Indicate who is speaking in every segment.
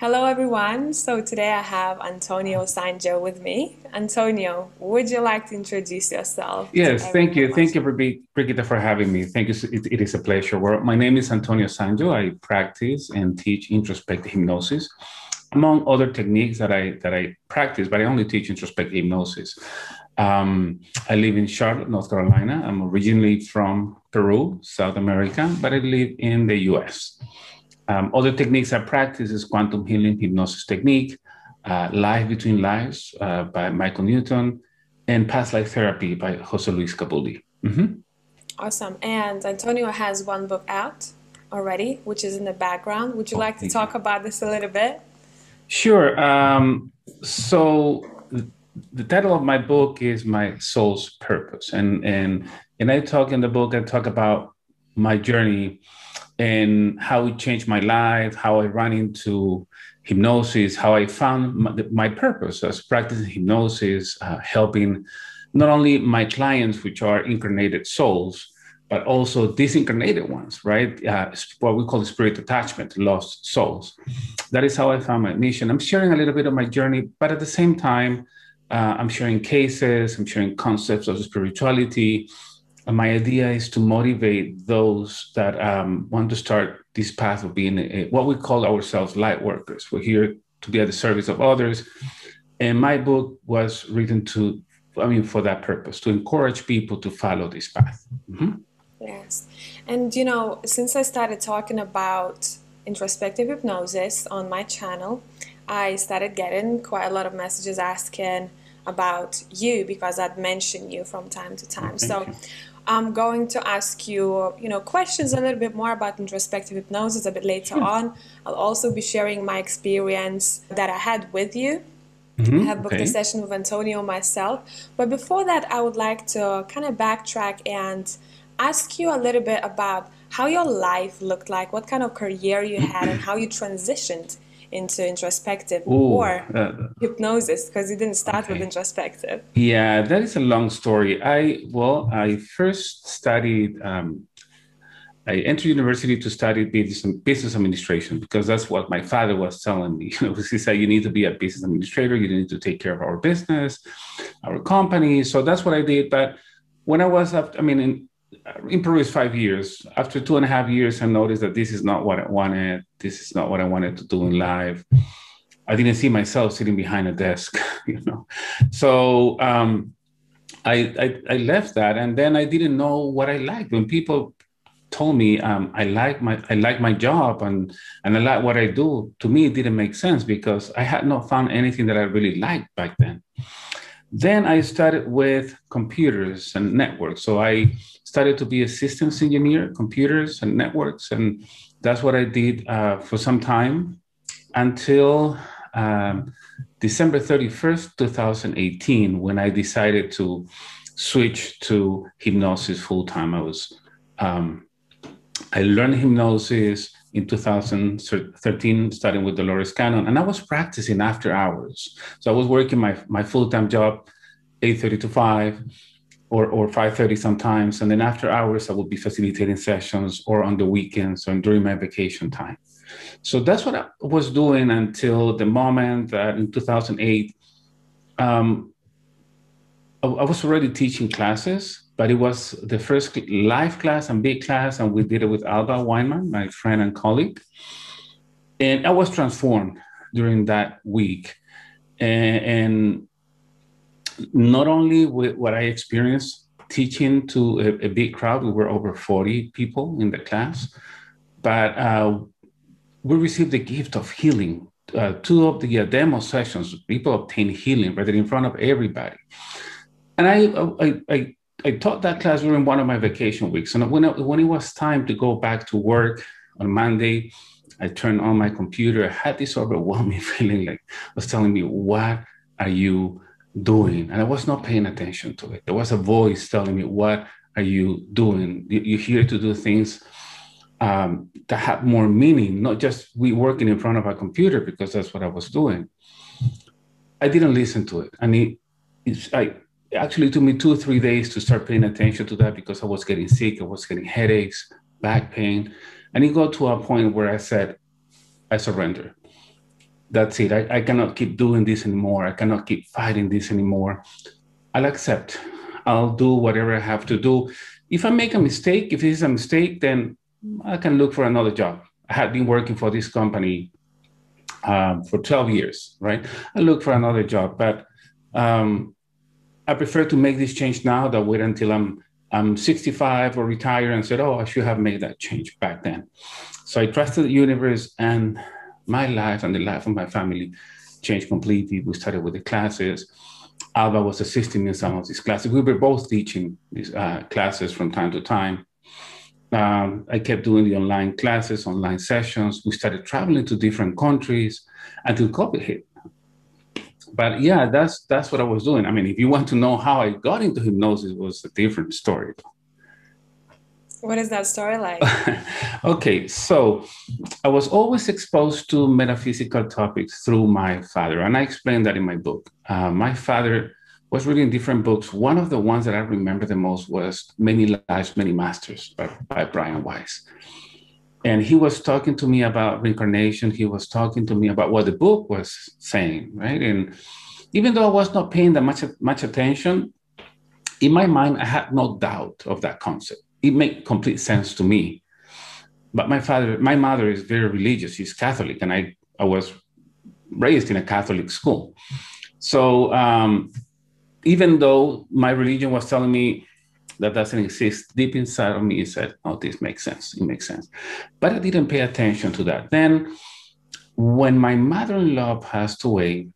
Speaker 1: Hello, everyone. So today I have Antonio Sangio with me. Antonio, would you like to introduce yourself?
Speaker 2: Yes, thank you. Thank you, Brigita, for having me. Thank you. It, it is a pleasure. Well, my name is Antonio Sangio. I practice and teach introspective hypnosis, among other techniques that I that I practice, but I only teach introspective hypnosis. Um, I live in Charlotte, North Carolina. I'm originally from Peru, South America, but I live in the US. Um, other techniques I practice is quantum healing hypnosis technique, uh, Life Between Lives uh, by Michael Newton, and Past Life Therapy by Jose Luis Cabouli. Mm-hmm.
Speaker 1: Awesome. And Antonio has one book out already, which is in the background. Would you oh, like to talk about this a little bit?
Speaker 2: Sure. Um, so the title of my book is My Soul's Purpose. And, and, and I talk in the book, I talk about my journey and how it changed my life, how I ran into hypnosis, how I found my, my purpose as practicing hypnosis, uh, helping not only my clients, which are incarnated souls, but also disincarnated ones, right? Uh, what we call spirit attachment, lost souls. That is how I found my mission. I'm sharing a little bit of my journey, but at the same time, uh, I'm sharing cases, I'm sharing concepts of spirituality, And my idea is to motivate those that um, want to start this path of being a, what we call ourselves light workers. We're here to be at the service of others. And my book was written to, I mean, for that purpose, to encourage people to follow this path. Mm-hmm.
Speaker 1: Yes. And, you know, since I started talking about introspective hypnosis on my channel, I started getting quite a lot of messages asking about you because I'd mentioned you from time to time. Thank so, you. I'm going to ask you, you know, questions a little bit more about introspective hypnosis a bit later hmm. on. I'll also be sharing my experience that I had with you. Mm-hmm. I have booked okay. a session with Antonio myself. But before that, I would like to kind of backtrack and ask you a little bit about how your life looked like, what kind of career you had, and how you transitioned into introspective Ooh, or uh, hypnosis because you didn't start okay. with introspective
Speaker 2: yeah that is a long story i well i first studied um, I entered university to study business, business administration because that's what my father was telling me. You know, he said you need to be a business administrator, you need to take care of our business, our company. So that's what I did. But when I was up, I mean, in, in Peru is five years. After two and a half years, I noticed that this is not what I wanted. This is not what I wanted to do in life. I didn't see myself sitting behind a desk, you know. So um, I, I, I left that, and then I didn't know what I liked. When people told me um, I like my I like my job and and I like what I do, to me it didn't make sense because I had not found anything that I really liked back then. Then I started with computers and networks. So I started to be a systems engineer, computers and networks, and that's what I did uh, for some time until um, December 31st, 2018, when I decided to switch to hypnosis full time. I was um, I learned hypnosis in 2013, starting with Dolores Cannon, and I was practicing after hours. So I was working my, my full time job, 8:30 to 5 or, or 5.30 sometimes. And then after hours, I would be facilitating sessions or on the weekends or during my vacation time. So that's what I was doing until the moment that in 2008, um, I, I was already teaching classes, but it was the first live class and big class, and we did it with Alba Weinman, my friend and colleague. And I was transformed during that week. And, and not only with what I experienced teaching to a, a, big crowd, we were over 40 people in the class, but uh, we received the gift of healing. Uh, two of the uh, demo sessions, people obtained healing right in front of everybody. And I, I, I, I, taught that class during one of my vacation weeks. And when, when it was time to go back to work on Monday, I turned on my computer. I had this overwhelming feeling like was telling me, What are you doing? And I was not paying attention to it. There was a voice telling me, What are you doing? You're here to do things um, that have more meaning, not just we working in front of a computer because that's what I was doing. I didn't listen to it. And it, I, actually took me two or three days to start paying attention to that because I was getting sick, I was getting headaches, back pain. And it got to a point where I said, I surrender. That's it. I, I cannot keep doing this anymore. I cannot keep fighting this anymore. I'll accept. I'll do whatever I have to do. If I make a mistake, if it's a mistake, then I can look for another job. I had been working for this company um, for 12 years, right? I look for another job, but um, I prefer to make this change now than wait until I'm I'm 65 or retire and said, oh, I should have made that change back then. So I trusted the universe and my life and the life of my family changed completely. We started with the classes. Alba was assisting in some of these classes. We were both teaching these uh, classes from time to time. Um, I kept doing the online classes, online sessions. We started traveling to different countries until COVID hit. But yeah, that's that's what I was doing. I mean, if you want to know how I got into hypnosis, it was a different story.
Speaker 1: What is that story like?
Speaker 2: okay, so I was always exposed to metaphysical topics through my father, and I explained that in my book. Uh, my father was reading different books. One of the ones that I remember the most was Many Lives, Many Masters by, by Brian Weiss. And he was talking to me about reincarnation. He was talking to me about what the book was saying, right? And even though I was not paying that much, much attention, in my mind, I had no doubt of that concept. It made complete sense to me. But my father, my mother is very religious. She's Catholic, and I, I was raised in a Catholic school. So um, even though my religion was telling me that doesn't exist, deep inside of me, it said, oh, this makes sense. It makes sense. But I didn't pay attention to that. Then, when my mother in law passed away,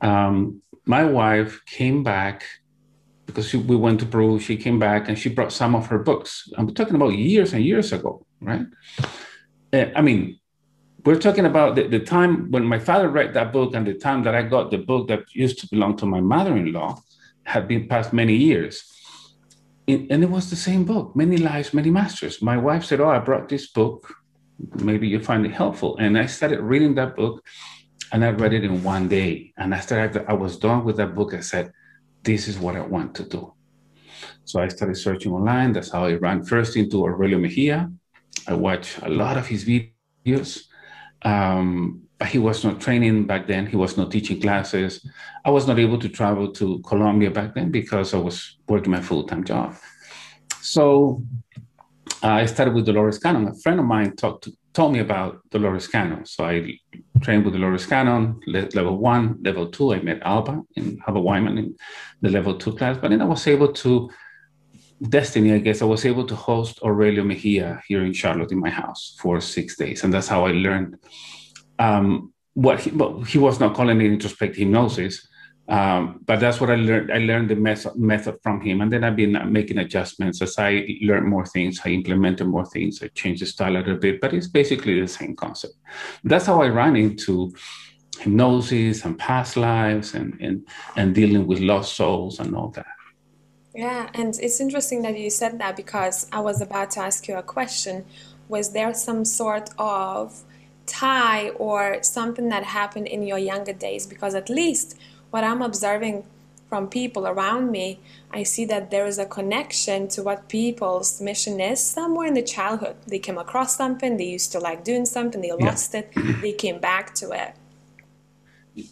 Speaker 2: um, my wife came back because she, we went to Peru. She came back and she brought some of her books. I'm talking about years and years ago, right? Uh, I mean, we're talking about the, the time when my father read that book and the time that I got the book that used to belong to my mother-in-law had been past many years. It, and it was the same book, Many Lives, Many Masters. My wife said, Oh, I brought this book. Maybe you find it helpful. And I started reading that book and I read it in one day. And after I, I was done with that book, I said, This is what I want to do. So I started searching online. That's how I ran first into Aurelio Mejia. I watched a lot of his videos. Um, but he was not training back then. He was not teaching classes. I was not able to travel to Colombia back then because I was working my full time job. So uh, I started with Dolores Cannon. A friend of mine talked to, told me about Dolores Cannon. So I trained with Dolores Cannon, level one, level two. I met Alba in Alba Weinman in the level two class. But then I was able to destiny, I guess, I was able to host Aurelio Mejia here in Charlotte in my house for six days. And that's how I learned um, what he, he was not calling it introspective hypnosis. Um, but that's what I learned. I learned the method, method from him. And then I've been making adjustments as I learned more things. I implemented more things. I changed the style a little bit, but it's basically the same concept. That's how I ran into hypnosis and past lives and, and, and dealing with lost souls and all that.
Speaker 1: Yeah, and it's interesting that you said that because I was about to ask you a question. Was there some sort of tie or something that happened in your younger days? Because at least what I'm observing from people around me, I see that there is a connection to what people's mission is somewhere in the childhood. They came across something, they used to like doing something, they lost yeah. it, they came back to it.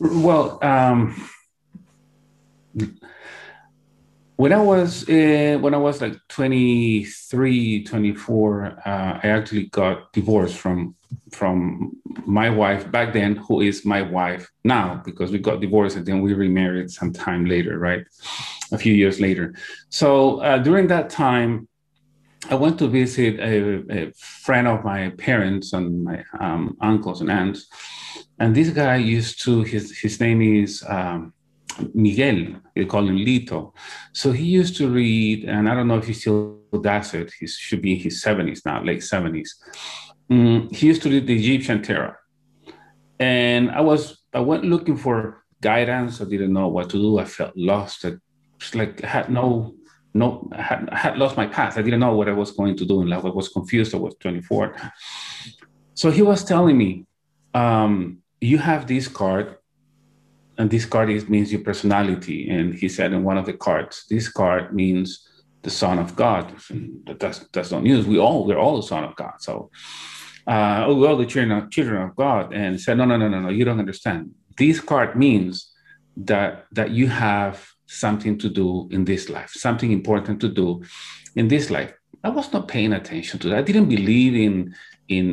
Speaker 2: Well, um, when I was uh, when I was like 23, 24, uh, I actually got divorced from from my wife back then, who is my wife now, because we got divorced and then we remarried some time later, right? A few years later. So uh, during that time, I went to visit a, a friend of my parents and my um, uncles and aunts, and this guy used to his his name is. Um, Miguel, they call him Lito. So he used to read, and I don't know if he still does it. He should be in his 70s now, late 70s. Mm, he used to read the Egyptian Tarot. And I was, I went looking for guidance. I didn't know what to do. I felt lost. I like, had no, no, had, had lost my path. I didn't know what I was going to do in life. I was confused. I was 24. So he was telling me, um, you have this card and this card is, means your personality. And he said in one of the cards, this card means the Son of God. That's that's not news. We all we're all the Son of God. So uh, oh, we're the children of children of God. And said, no, no, no, no, no. You don't understand. This card means that that you have something to do in this life, something important to do in this life. I was not paying attention to that. I didn't believe in in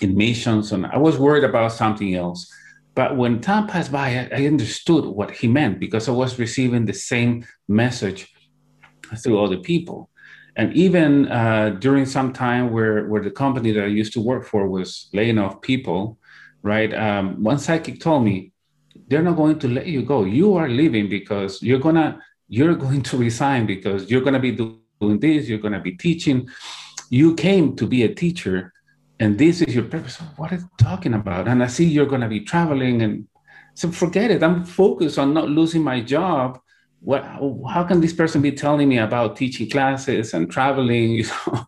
Speaker 2: in missions, and I was worried about something else. But when time passed by, I, I understood what he meant because I was receiving the same message through other people. And even uh, during some time where, where the company that I used to work for was laying off people, right? Um, one psychic told me, they're not going to let you go. You are leaving because you're gonna you're going to resign because you're gonna be doing this. You're gonna be teaching. You came to be a teacher, and this is your purpose. What are you talking about? And I see you're going to be traveling, and so forget it. I'm focused on not losing my job. What? How can this person be telling me about teaching classes and traveling? You know,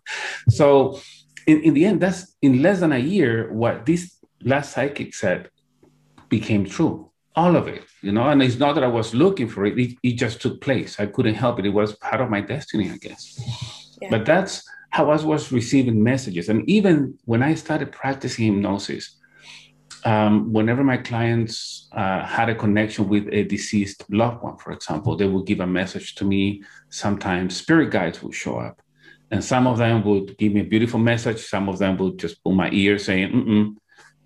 Speaker 2: so in, in the end, that's in less than a year. What this last psychic said became true. All of it, you know, and it's not that I was looking for it. It, it just took place. I couldn't help it. It was part of my destiny, I guess. Yeah. But that's how I was receiving messages. And even when I started practicing hypnosis, um, whenever my clients uh, had a connection with a deceased loved one, for example, they would give a message to me. Sometimes spirit guides would show up. And some of them would give me a beautiful message. Some of them would just pull my ear saying,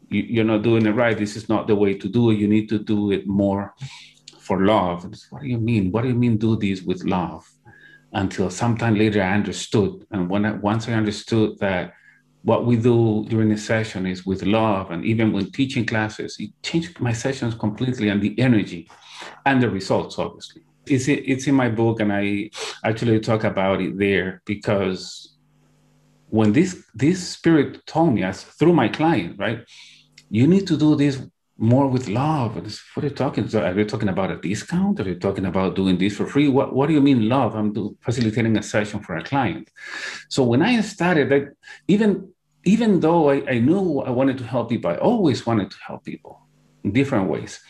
Speaker 2: you're not doing it right. This is not the way to do it. You need to do it more for love. What do you mean? What do you mean do this with love? until sometime later I understood. And when I, once I understood that what we do during the session is with love, and even when teaching classes, it changed my sessions completely and the energy and the results, obviously. It's, it's in my book, and I actually talk about it there because when this this spirit told me as through my client, right, you need to do this more with love. And what are you talking? Are you talking about a discount? Are you talking about doing this for free? What What do you mean love? I'm do, facilitating a session for a client. So when I started, that even even though I, I knew I wanted to help people, I always wanted to help people in different ways.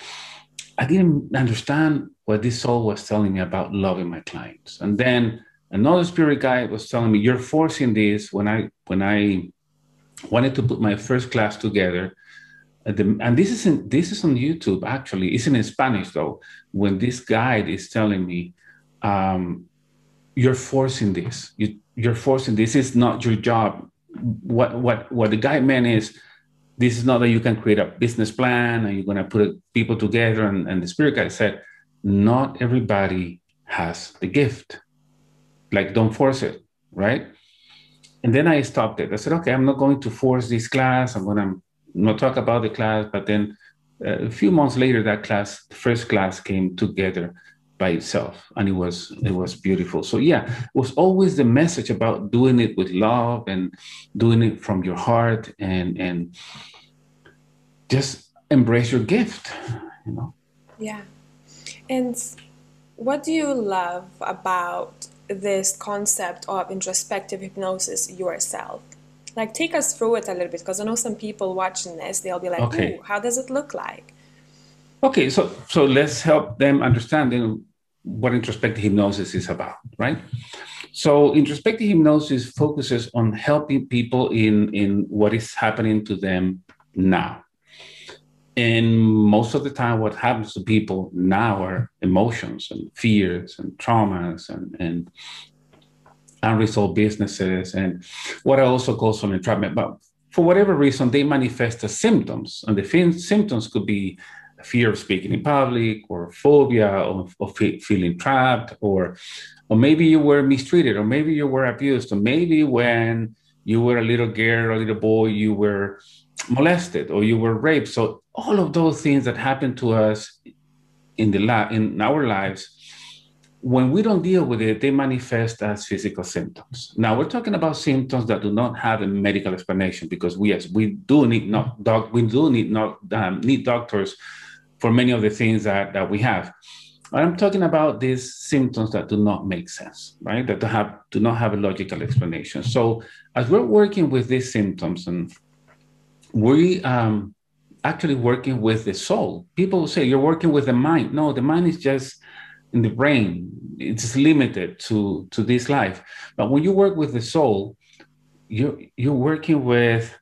Speaker 2: I didn't understand what this soul was telling me about loving my clients. And then another spirit guide was telling me, "You're forcing this." When I when I wanted to put my first class together the, and this is in, this is on YouTube actually. It's in Spanish though. When this guide is telling me, um, "You're forcing this. You, you're forcing this. Is not your job." What what what the guide meant is, this is not that you can create a business plan and you're going to put people together. And, and the spirit guide said, not everybody has the gift. Like, don't force it, right? And then I stopped it. I said, okay, I'm not going to force this class. I'm going to not talk about the class, but then uh, a few months later, that class, the first class came together by itself and it was it was beautiful. So yeah it was always the message about doing it with love and doing it from your heart and and just embrace your gift you know?
Speaker 1: Yeah. And what do you love about this concept of introspective hypnosis yourself? Like take us through it a little bit because i know some people watching this they'll be like okay. how does it look like
Speaker 2: okay so so let's help them understand what introspective hypnosis is about right so introspective hypnosis focuses on helping people in in what is happening to them now and most of the time what happens to people now are emotions and fears and traumas and and unresolved businesses and what also calls for entrapment. But for whatever reason, they manifest as symptoms. And the symptoms could be fear of speaking in public or phobia of, of feeling trapped or or maybe you were mistreated or maybe you were abused or maybe when you were a little girl or a little boy you were molested or you were raped so all of those things that happen to us in the la- in our lives when we don't deal with it, they manifest as physical symptoms. Now we're talking about symptoms that do not have a medical explanation because we, yes, we do need not doc, we do need not um, need doctors for many of the things that, that we have. I'm talking about these symptoms that do not make sense, right? That do have do not have a logical explanation. So as we're working with these symptoms, and we um, actually working with the soul. People say you're working with the mind. No, the mind is just in the brain. It's limited to to this life. But when you work with the soul, you're you're working with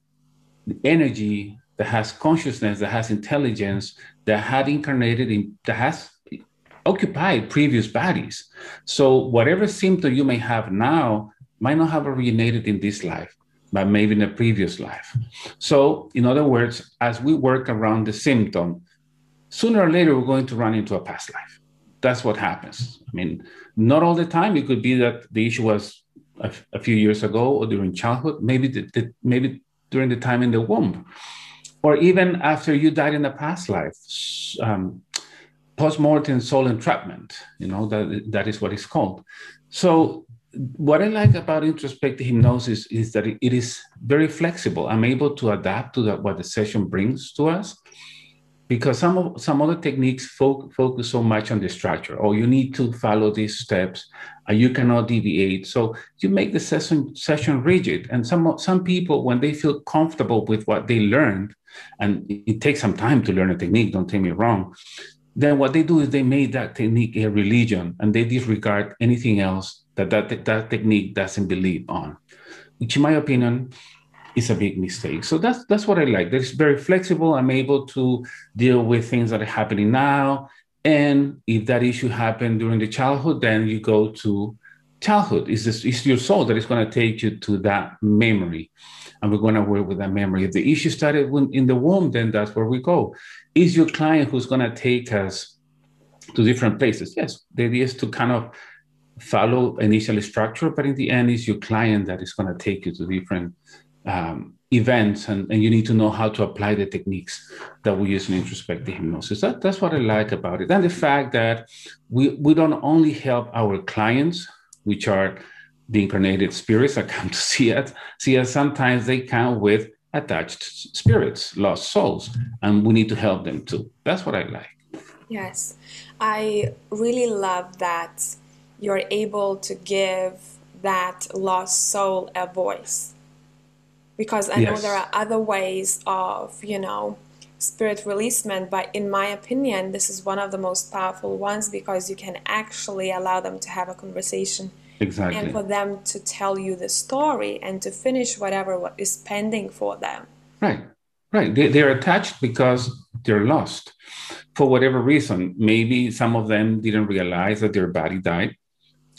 Speaker 2: the energy that has consciousness, that has intelligence, that had incarnated in that has occupied previous bodies. So whatever symptom you may have now might not have originated in this life but maybe in a previous life. So, in other words, as we work around the symptom, sooner or later we're going to run into a past life. That's what happens. I mean, not all the time. It could be that the issue was a, few years ago or during childhood, maybe the, the, maybe during the time in the womb, or even after you died in a past life. Um, post-mortem soul entrapment you know that that is what it's called so what I like about introspective hypnosis is that it is very flexible. I'm able to adapt to the, what the session brings to us because some of some other techniques fo- focus so much on the structure. Or oh, you need to follow these steps, and you cannot deviate. So you make the session session rigid. And some some people, when they feel comfortable with what they learned, and it takes some time to learn a technique. Don't take me wrong. Then what they do is they make that technique a religion, and they disregard anything else that that, that technique doesn't believe on, which in my opinion is a big mistake. So that's that's what I like. That it's very flexible. I'm able to deal with things that are happening now. And if that issue happened during the childhood, then you go to childhood. It's, this, it's your soul that is going to take you to that memory. And we're going to work with that memory. If the issue started in the womb, then that's where we go. Is your client who's going to take us to different places? Yes, the idea is to kind of follow initial structure, but in the end, it's your client that is going to take you to different um, events, and, and you need to know how to apply the techniques that we use in introspective hypnosis. That, that's what I like about it. And the fact that we, we don't only help our clients, which are the incarnated spirits that come to see us, see us sometimes they come with attached spirits, lost souls, and we need to help them too. That's what I like.
Speaker 1: Yes, I really love that you're able to give that lost soul a voice. Because I yes. know there are other ways of, you know, spirit releasement, but in my opinion, this is one of the most powerful ones because you can actually allow them to have a conversation.
Speaker 2: Exactly.
Speaker 1: And for them to tell you the story and to finish whatever is pending for them.
Speaker 2: Right, right. They, they're attached because they're lost for whatever reason. Maybe some of them didn't realize that their body died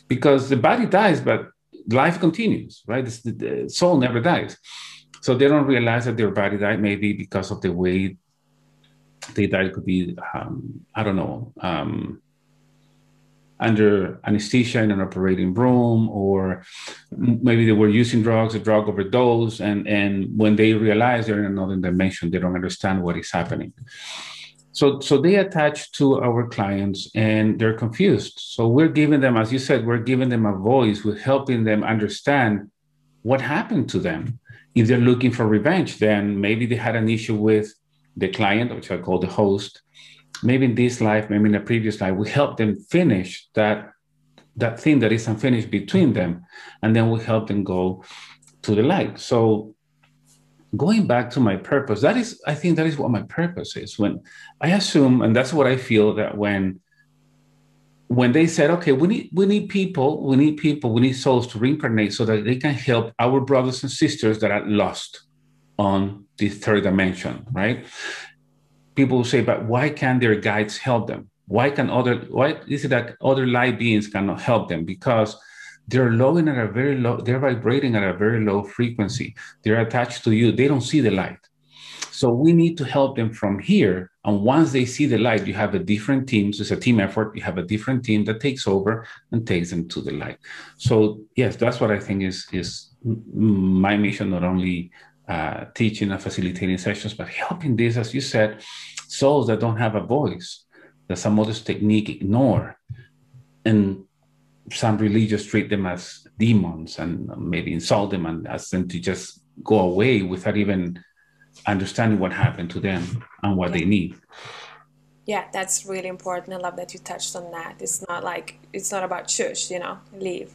Speaker 2: because the body dies, but life continues, right? The, the soul never dies. So they don't realize that their body died, maybe because of the way they died. Could be, um, I don't know, um, under anesthesia in an operating room, or maybe they were using drugs, a drug overdose, and and when they realize they're in another dimension, they don't understand what is happening. So, so they attach to our clients and they're confused. So we're giving them, as you said, we're giving them a voice. We're helping them understand what happened to them. If they're looking for revenge, then maybe they had an issue with the client, which I call the host. Maybe in this life, maybe in a previous life, we help them finish that that thing that is unfinished between them, and then we help them go to the light. So going back to my purpose that is i think that is what my purpose is. When i assume and that's what i feel that when when they said okay we need we need people we need people we need souls to reincarnate so that they can help our brothers and sisters that are lost on the third dimension right? People say but why can't their guides help them? Why can other why is it that other light beings cannot help them? Because they're lowing at a very low, they're vibrating at a very low frequency. They're attached to you. They don't see the light. So we need to help them from here. And once they see the light, you have a different team. So it's a team effort. You have a different team that takes over and takes them to the light. So yes, that's what I think is is my mission. Not only uh, teaching and facilitating sessions, but helping these, as you said, souls that don't have a voice, that some other technique ignore, and some religious treat them as demons and maybe insult them and ask them to just go away without even understanding what happened to them and what they need.
Speaker 1: Yeah, that's really important. I love that you touched on that. It's not like it's not about church, you know, leave.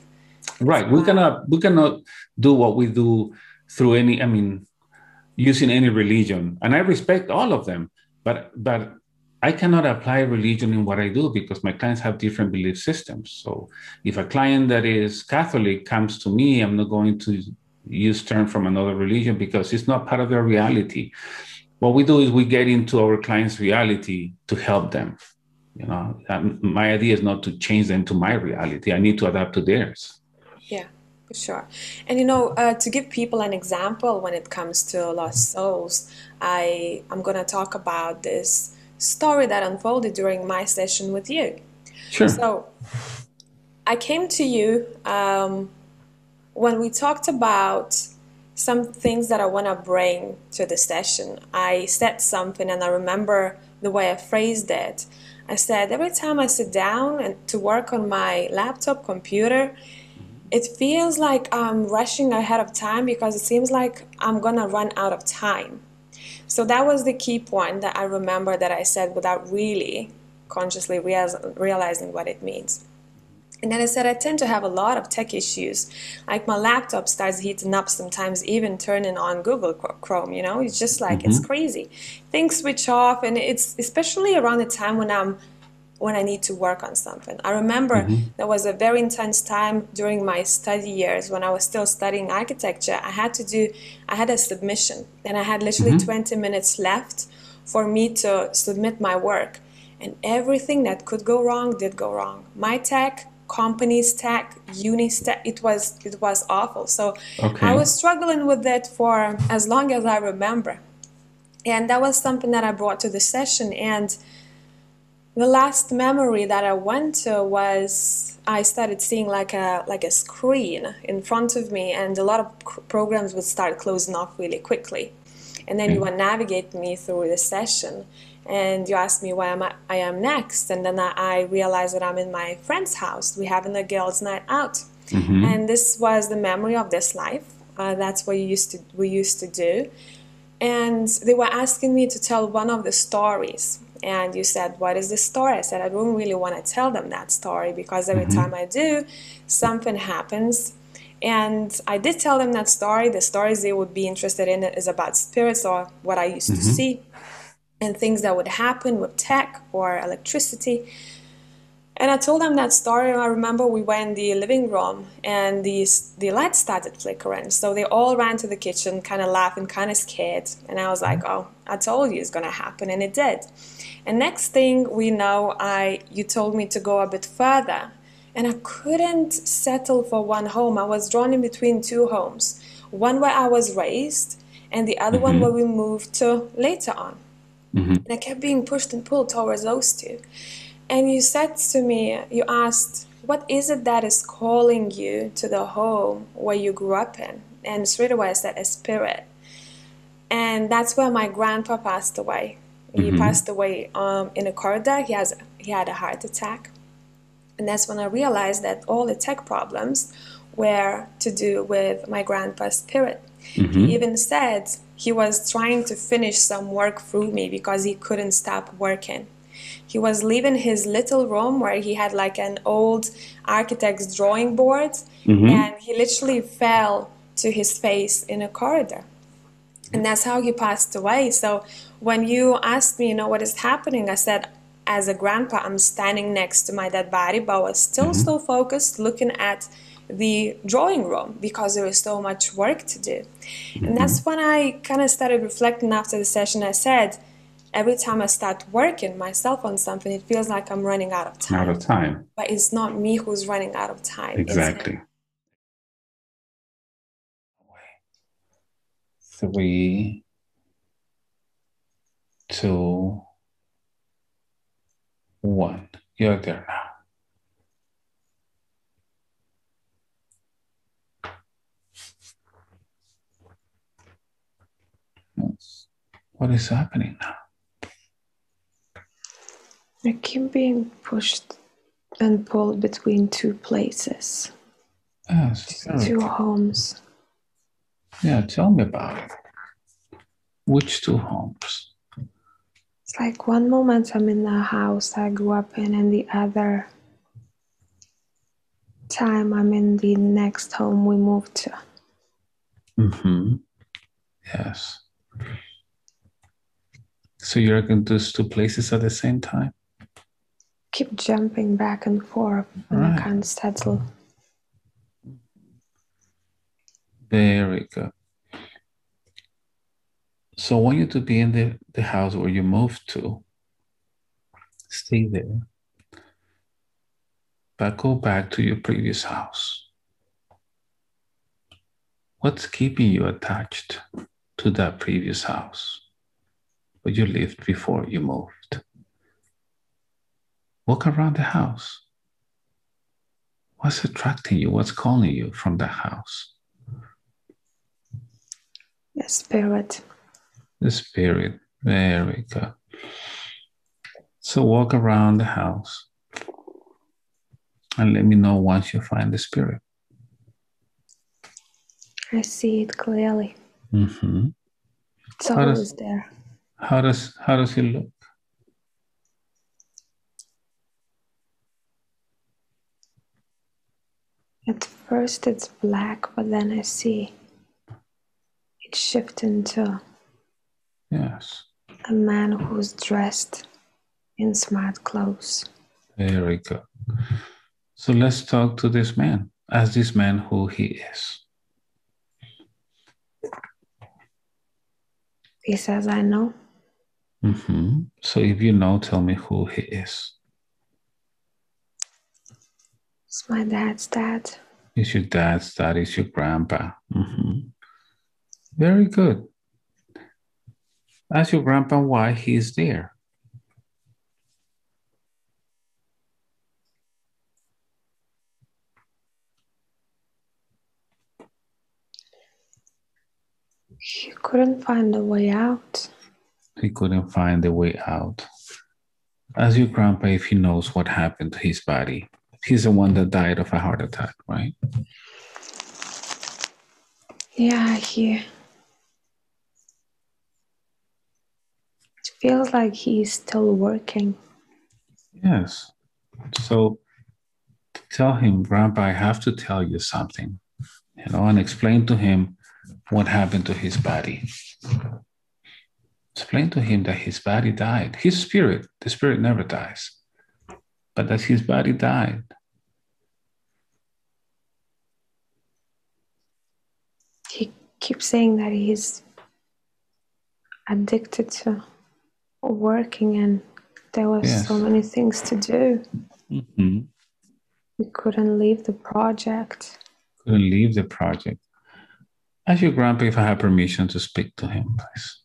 Speaker 2: Right. we cannot we cannot do what we do through any. I mean, using any religion, and I respect all of them, but but I cannot apply religion in what I do because my clients have different belief systems. So if a client that is Catholic comes to me, I'm not going to use term from another religion because it's not part of their reality. What we do is we get into our client's reality to help them. You know, um, my idea is not to change them to my reality. I need to adapt to theirs.
Speaker 1: Yeah for sure. And you know, uh, to give people an example when it comes to lost souls, I I'm gonna talk about this story that unfolded during my session with you.
Speaker 2: Sure.
Speaker 1: So I came to you um, when we talked about some things that I want to bring to the session. I said something, and I remember the way I phrased it. I said every time I sit down and to work on my laptop computer, it feels like I'm rushing ahead of time because it seems like I'm gonna run out of time. So that was the key point that I remember that I said without really consciously realizing what it means. And then I said I tend to have a lot of tech issues. Like my laptop starts heating up sometimes, even turning on Google Chrome, you know, it's just like mm-hmm. it's crazy. Things switch off, and it's especially around the time when I'm when I need to work on something. I remember mm-hmm. there was a very intense time during my study years when I was still studying architecture. I had to do, I had a submission, and I had literally mm-hmm. 20 minutes left for me to submit my work. And everything that could go wrong did go wrong. My tech, company's tech, uni's tech, it was it was awful. So okay. I was struggling with it for as long as I remember. And that was something that I brought to the session and the last memory that I went to was I started seeing like a like a screen in front of me, and a lot of programs would start closing off really quickly. And then you mm-hmm. would navigate me through the session, and you asked me where I'm at, I am next, and then I, I realized that I'm in my friend's house. We're having a girls' night out, mm-hmm. and this was the memory of this life. Uh, that's what you used to we used to do, and they were asking me to tell one of the stories and you said what is the story i said i don't really want to tell them that story because every mm-hmm. time i do something happens and i did tell them that story the stories they would be interested in is about spirits or what i used mm-hmm. to see and things that would happen with tech or electricity and I told them that story. I remember we were in the living room and the, the lights started flickering. So they all ran to the kitchen, kind of laughing, kind of scared. And I was like, oh, I told you it's going to happen. And it did. And next thing we know, I you told me to go a bit further. And I couldn't settle for one home. I was drawn in between two homes. One where I was raised and the other mm-hmm. one where we moved to later on. Mm-hmm. And I kept being pushed and pulled towards those two. And you said to me, you asked, what is it that is calling you to the home where you grew up in? And straight away I said, a spirit. And that's where my grandpa passed away. He mm-hmm. passed away um, in a corridor. He has he had a heart attack, and that's when I realized that all the tech problems were to do with my grandpa's spirit. Mm-hmm. He even said he was trying to finish some work through me because he couldn't stop working he was leaving his little room where he had like an old architect's drawing board mm-hmm. and he literally fell to his face in a corridor and that's how he passed away so when you asked me you know what is happening i said as a grandpa i'm standing next to my dead body but i was still mm-hmm. so focused looking at the drawing room because there was so much work to do mm-hmm. and that's when i kind of started reflecting after the session i said every time I start working myself on something, it feels like I'm running out of time.
Speaker 2: Out of time.
Speaker 1: But it's not me who's running out of time.
Speaker 2: Exactly. Three, two, one. You're there now. What is happening now?
Speaker 1: I keep being pushed and pulled between two places.
Speaker 2: Ah, yes.
Speaker 1: Two homes.
Speaker 2: Yeah, tell me about it. Which two homes?
Speaker 1: It's like one moment I'm in the house I grew up in, and the other time I'm in the next home we moved to.
Speaker 2: Mm-hmm. Yes. So you're going to those two places at the same time?
Speaker 1: Keep jumping back and forth and
Speaker 2: Right.
Speaker 1: I can't settle.
Speaker 2: Very good. So I want you to be in the, the house where you moved to. Stay there. But go back to your previous house. What's keeping you attached to that previous house where you lived before you moved? Walk around the house. What's attracting you? What's calling you from the house?
Speaker 1: Spirit.
Speaker 2: The spirit. Very good. So walk around the house and let me know once you find the spirit.
Speaker 1: I see it clearly.
Speaker 2: hmm
Speaker 1: It's
Speaker 2: How does-
Speaker 1: always there.
Speaker 2: How does how does it look?
Speaker 1: At first it's black, but then I see it shift into
Speaker 2: Yes.
Speaker 1: a man who's dressed in smart clothes.
Speaker 2: Very good. So let's talk to this man. Ask this man who he is.
Speaker 1: He says, I know.
Speaker 2: hmm So if you know, tell me who he is.
Speaker 1: It's my dad's dad.
Speaker 2: Is your dad's dad? Is your grandpa? hmm Very good. Ask your grandpa why he's there.
Speaker 1: He couldn't find a way out.
Speaker 2: He couldn't find the way out. Ask your grandpa if he knows what happened to his body. He's the one that died of a heart attack, right?
Speaker 1: Yeah, he. Feels like he's still working.
Speaker 2: Yes. So tell him, Grandpa, I have to tell you something, you know, and explain to him what happened to his body. Explain to him that his body died. His spirit, the spirit never dies, but that his body died.
Speaker 1: He keeps saying that he's addicted to working and there was
Speaker 2: Yes.
Speaker 1: so many things to do.
Speaker 2: Mhm.
Speaker 1: He couldn't leave the project.
Speaker 2: Couldn't leave the project. Ask your grandpa if I have permission to speak to him, please.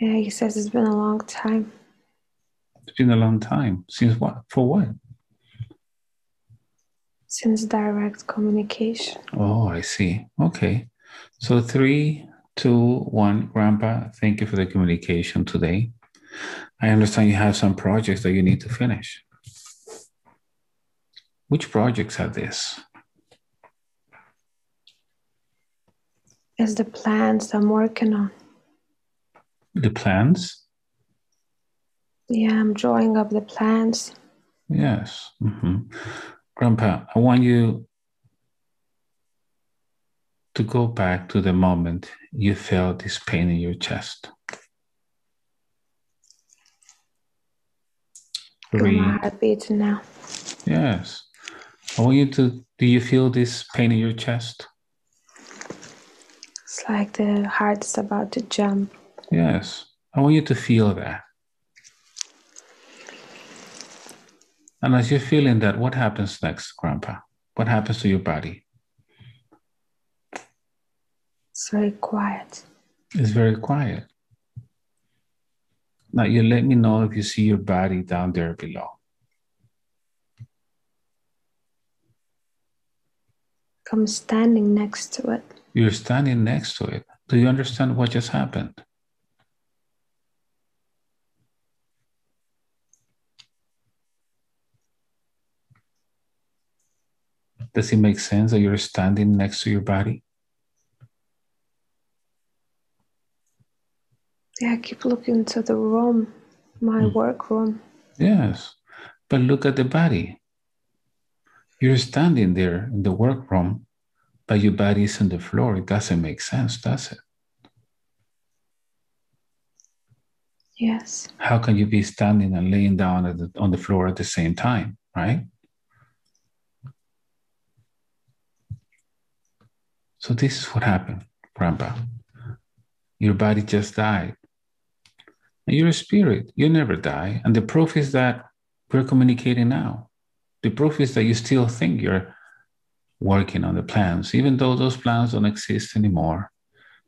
Speaker 1: Yeah, he says it's been a long time.
Speaker 2: It's been a long time. Since what? For what?
Speaker 1: Since direct communication.
Speaker 2: Oh, I see. Okay. So three, two, one. Grandpa, thank you for the communication today. I understand you have some projects that you need to finish. Which projects are this?
Speaker 1: Is the plans I'm working on.
Speaker 2: The plans?
Speaker 1: Yeah, I'm drawing up the plans.
Speaker 2: Yes. Mhm. Grandpa, I want you to go back to the moment you felt this pain in your chest. Three.
Speaker 1: my heart beating now.
Speaker 2: Yes. I want you to, do you feel this pain in your chest?
Speaker 1: It's like the heart is about to jump.
Speaker 2: Yes. I want you to feel that. And as you're feeling that, what happens next, Grandpa? What happens to your body?
Speaker 1: It's very quiet.
Speaker 2: It's very quiet. Now, you let me know if you see your body down there below.
Speaker 1: I'm standing next to it.
Speaker 2: You're standing next to it. Do you understand what just happened? Does it make sense that you're standing next to your body?
Speaker 1: Yeah, I keep looking to the room, my
Speaker 2: Mm.
Speaker 1: work room.
Speaker 2: Yes. But look at the body. You're standing there in the workroom, but your body is on the floor. It doesn't make sense, does it?
Speaker 1: Yes.
Speaker 2: How can you be standing and laying down the, on the floor at the same time, right? So this is what happened, Grandpa. Your body just died. And you're a spirit. You never die. And the proof is that we're communicating now. The proof is that you still think you're working on the plans, even though those plans don't exist anymore.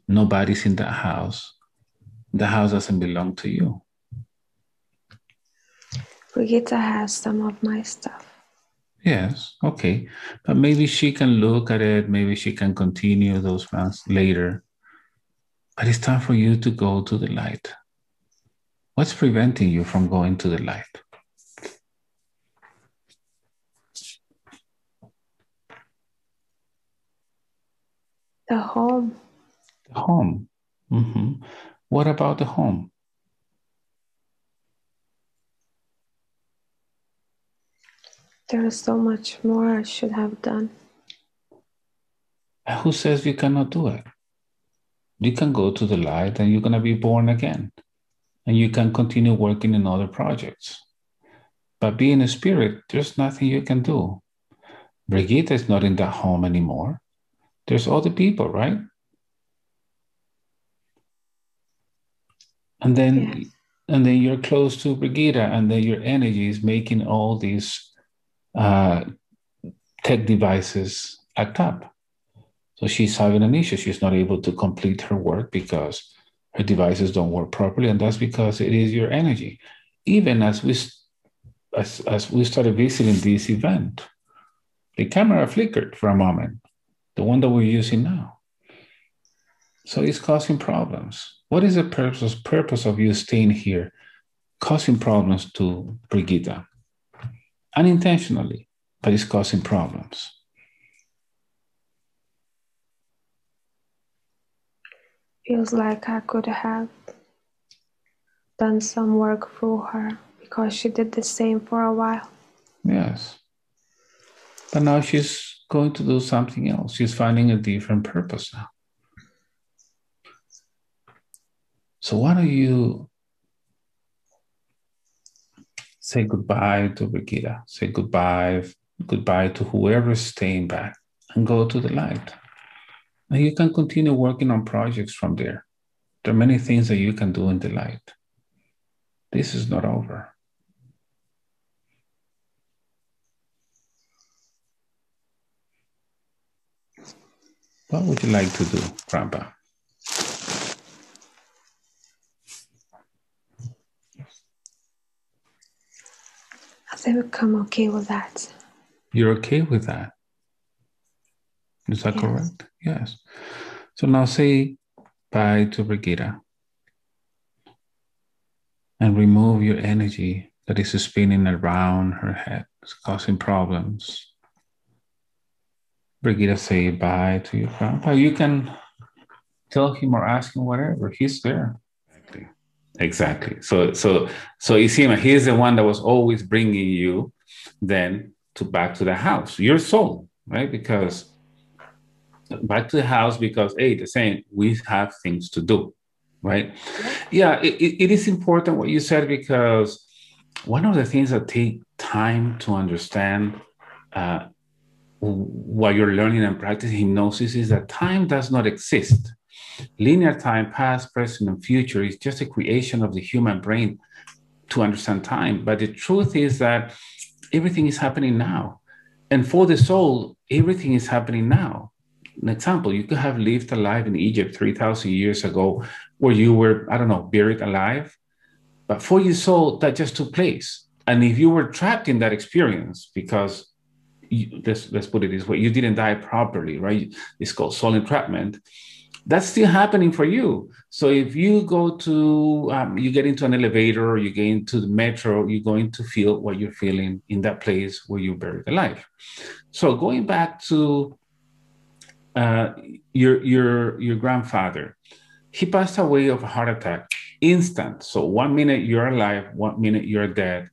Speaker 2: Nobody's in that house. The house doesn't belong to you.
Speaker 1: Brigita has some of my stuff.
Speaker 2: Yes, okay. But maybe she can look at it, maybe she can continue those plans later. But it's time for you to go to the light. What's preventing you from going to the light?
Speaker 1: The home.
Speaker 2: The home. Mm-hmm. What about the home?
Speaker 1: There is so much more I should have done.
Speaker 2: Who says you cannot do it? You can go to the light and you're going to be born again. And you can continue working in other projects. But being a spirit, there's nothing you can do. Brigita is not in that home anymore. There's other people, right? And then yes. and then you're close to Brigita, and then your energy is making all these uh, tech devices act up. So she's having an issue. She's not able to complete her work because devices don't work properly, and that's because it is your energy. Even as we as, as we started visiting this event, the camera flickered for a moment, the one that we're using now. So it's causing problems. What is the purpose purpose of you staying here, causing problems to Brigita? Unintentionally, but it's causing problems.
Speaker 1: Feels like I could have done some work through her because she did the same for a while.
Speaker 2: Yes. But now she's going to do something else. She's finding a different purpose now. So why don't you say goodbye to Brigita, say goodbye, goodbye to whoever's staying back and go to the light. And you can continue working on projects from there. There are many things that you can do in the light. This is not over. What would you like to do, Grandpa?
Speaker 1: I think I'm okay with that.
Speaker 2: You're okay with that? Is that yes. correct? Yes. So now say bye to Brigita and remove your energy that is spinning around her head, it's causing problems. Brigita say bye to your grandpa. You can tell him or ask him whatever. He's there. Exactly. Exactly. So, so, so Isima, he's the one that was always bringing you then to back to the house, your soul, right? Because back to the house because hey, the same, we have things to do, right? Yeah, it, it is important what you said because one of the things that take time to understand uh, while you're learning and practicing hypnosis is that time does not exist. Linear time, past, present, and future, is just a creation of the human brain to understand time. But the truth is that everything is happening now. And for the soul, everything is happening now. An example, you could have lived alive in Egypt 3,000 years ago where you were, I don't know, buried alive. But for your soul, that just took place. And if you were trapped in that experience because you, let's, let's put it this way you didn't die properly right it's called soul entrapment that's still happening for you so if you go to um, you get into an elevator or you get into the metro you're going to feel what you're feeling in that place where you're buried alive so going back to uh, your your your grandfather he passed away of a heart attack instant so one minute you're alive one minute you're dead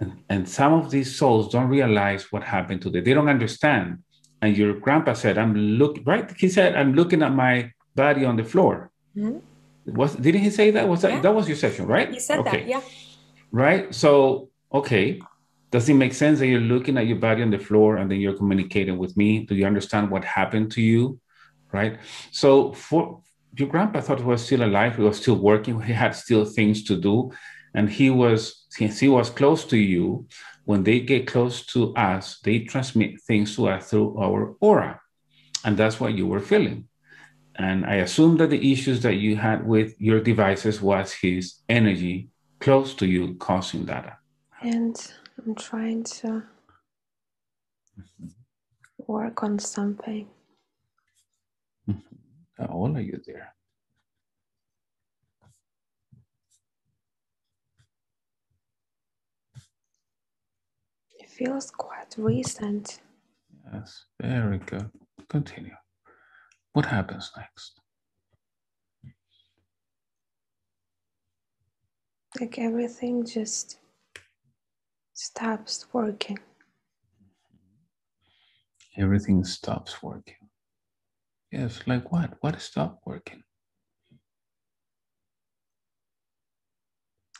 Speaker 2: and, and some of these souls don't realize what happened to them. They don't understand and your grandpa said, "I'm look right." He said, "I'm looking at my body on the floor." Mm-hmm. Was didn't he say that? Was that yeah. that was your session, right?
Speaker 1: He said okay. that, yeah.
Speaker 2: Right. So okay, does it make sense that you're looking at your body on the floor and then you're communicating with me? Do you understand what happened to you? Right. So for your grandpa thought he was still alive. He was still working. He had still things to do, and he was since he was close to you. When they get close to us, they transmit things to us through our aura, and that's what you were feeling. And I assume that the issues that you had with your devices was his energy close to you causing that.
Speaker 1: And I'm trying to work on something.
Speaker 2: How old are you there?
Speaker 1: It feels quite recent.
Speaker 2: Yes, very good. Continue. What happens next?
Speaker 1: Like everything just stops working.
Speaker 2: Everything stops working. Yes, like what? What stopped working?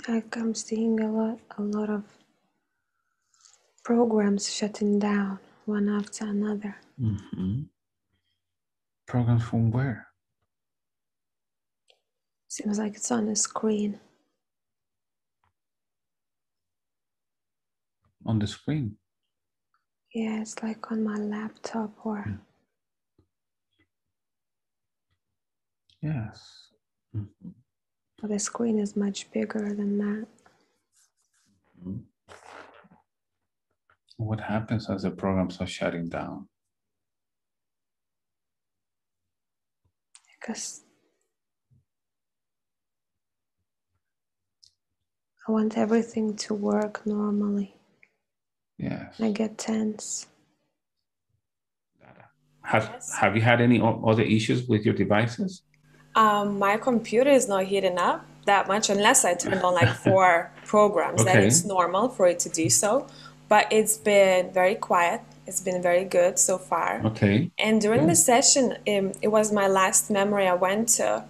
Speaker 1: Like I'm seeing a lot, a lot of programs shutting down one after another. Mm-hmm.
Speaker 2: Programs from where?
Speaker 1: Seems like it's on the screen.
Speaker 2: On the screen?
Speaker 1: Yeah, it's like on my laptop or. Mm.
Speaker 2: Yes.
Speaker 1: Mm-hmm. But the screen is much bigger than that. Mm-hmm.
Speaker 2: What happens as the programs are shutting down?
Speaker 1: because I want everything to work normally.
Speaker 2: Yes.
Speaker 1: I get tense.
Speaker 2: Have yes. Have you had any other issues with your devices?
Speaker 1: Um, my computer is not heating up that much unless I turn on like four programs. Okay. Then it's normal for it to do so. But it's been very quiet. It's been very good so far.
Speaker 2: Okay.
Speaker 1: And during the session, um, it was my last memory I went to.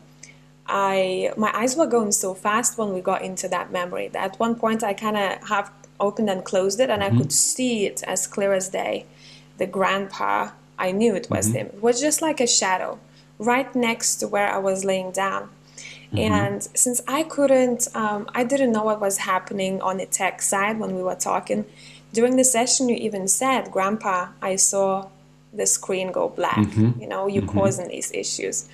Speaker 1: I my eyes were going so fast when we got into that memory. At one point, I kind of have opened and closed it, and mm-hmm. I could see it as clear as day. The grandpa, I knew it was mm-hmm. him. It was just like a shadow, right next to where I was laying down. Mm-hmm. And since I couldn't, um, I didn't know what was happening on the tech side when we were talking during the session you even said grandpa i saw the screen go black mm-hmm. you know you mm-hmm. causing these issues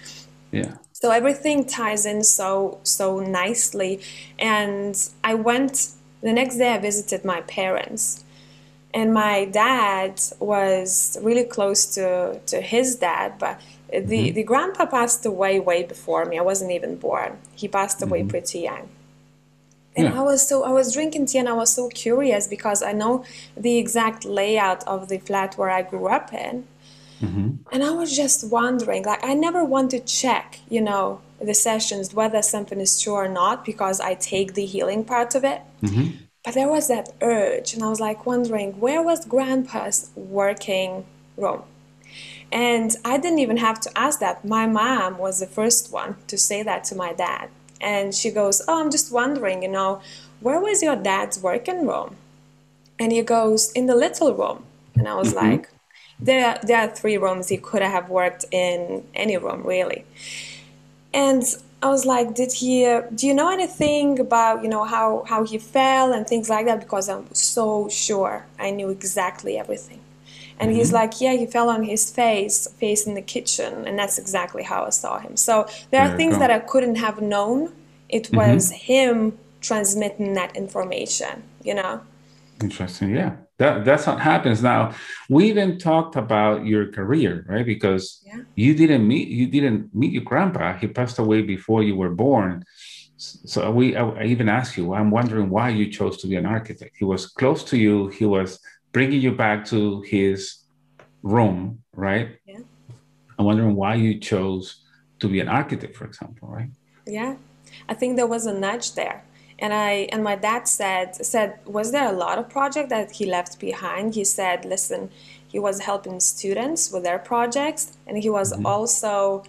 Speaker 2: yeah
Speaker 1: so everything ties in so so nicely and i went the next day i visited my parents and my dad was really close to to his dad but the mm-hmm. the grandpa passed away way before me i wasn't even born he passed away mm-hmm. pretty young and yeah. I was so I was drinking tea and I was so curious because I know the exact layout of the flat where I grew up in. Mm-hmm. And I was just wondering, like I never want to check, you know, the sessions whether something is true or not because I take the healing part of it. Mm-hmm. But there was that urge, and I was like wondering where was Grandpa's working room. And I didn't even have to ask that. My mom was the first one to say that to my dad and she goes, Oh, I'm just wondering, you know, where was your dad's working room? And he goes, In the little room. And I was mm-hmm. like, there, there are three rooms. He could have worked in any room, really. And I was like, did he? Uh, do you know anything about you know how how he fell and things like that? Because I'm so sure I knew exactly everything. And mm-hmm. he's like, yeah, he fell on his face, face in the kitchen, and that's exactly how I saw him. So there are things that I couldn't have known. It was mm-hmm. him transmitting that information, you know.
Speaker 2: Interesting, yeah. That that's what happens. Now we even talked about your career, right? Because yeah. you didn't meet you didn't meet your grandpa. He passed away before you were born. So we I even asked you. I'm wondering why you chose to be an architect. He was close to you. He was bringing you back to his room, right?
Speaker 1: Yeah.
Speaker 2: I'm wondering why you chose to be an architect, for example, right?
Speaker 1: Yeah, I think there was a nudge there. And I and my dad said said was there a lot of project that he left behind? He said, listen, he was helping students with their projects, and he was mm-hmm. also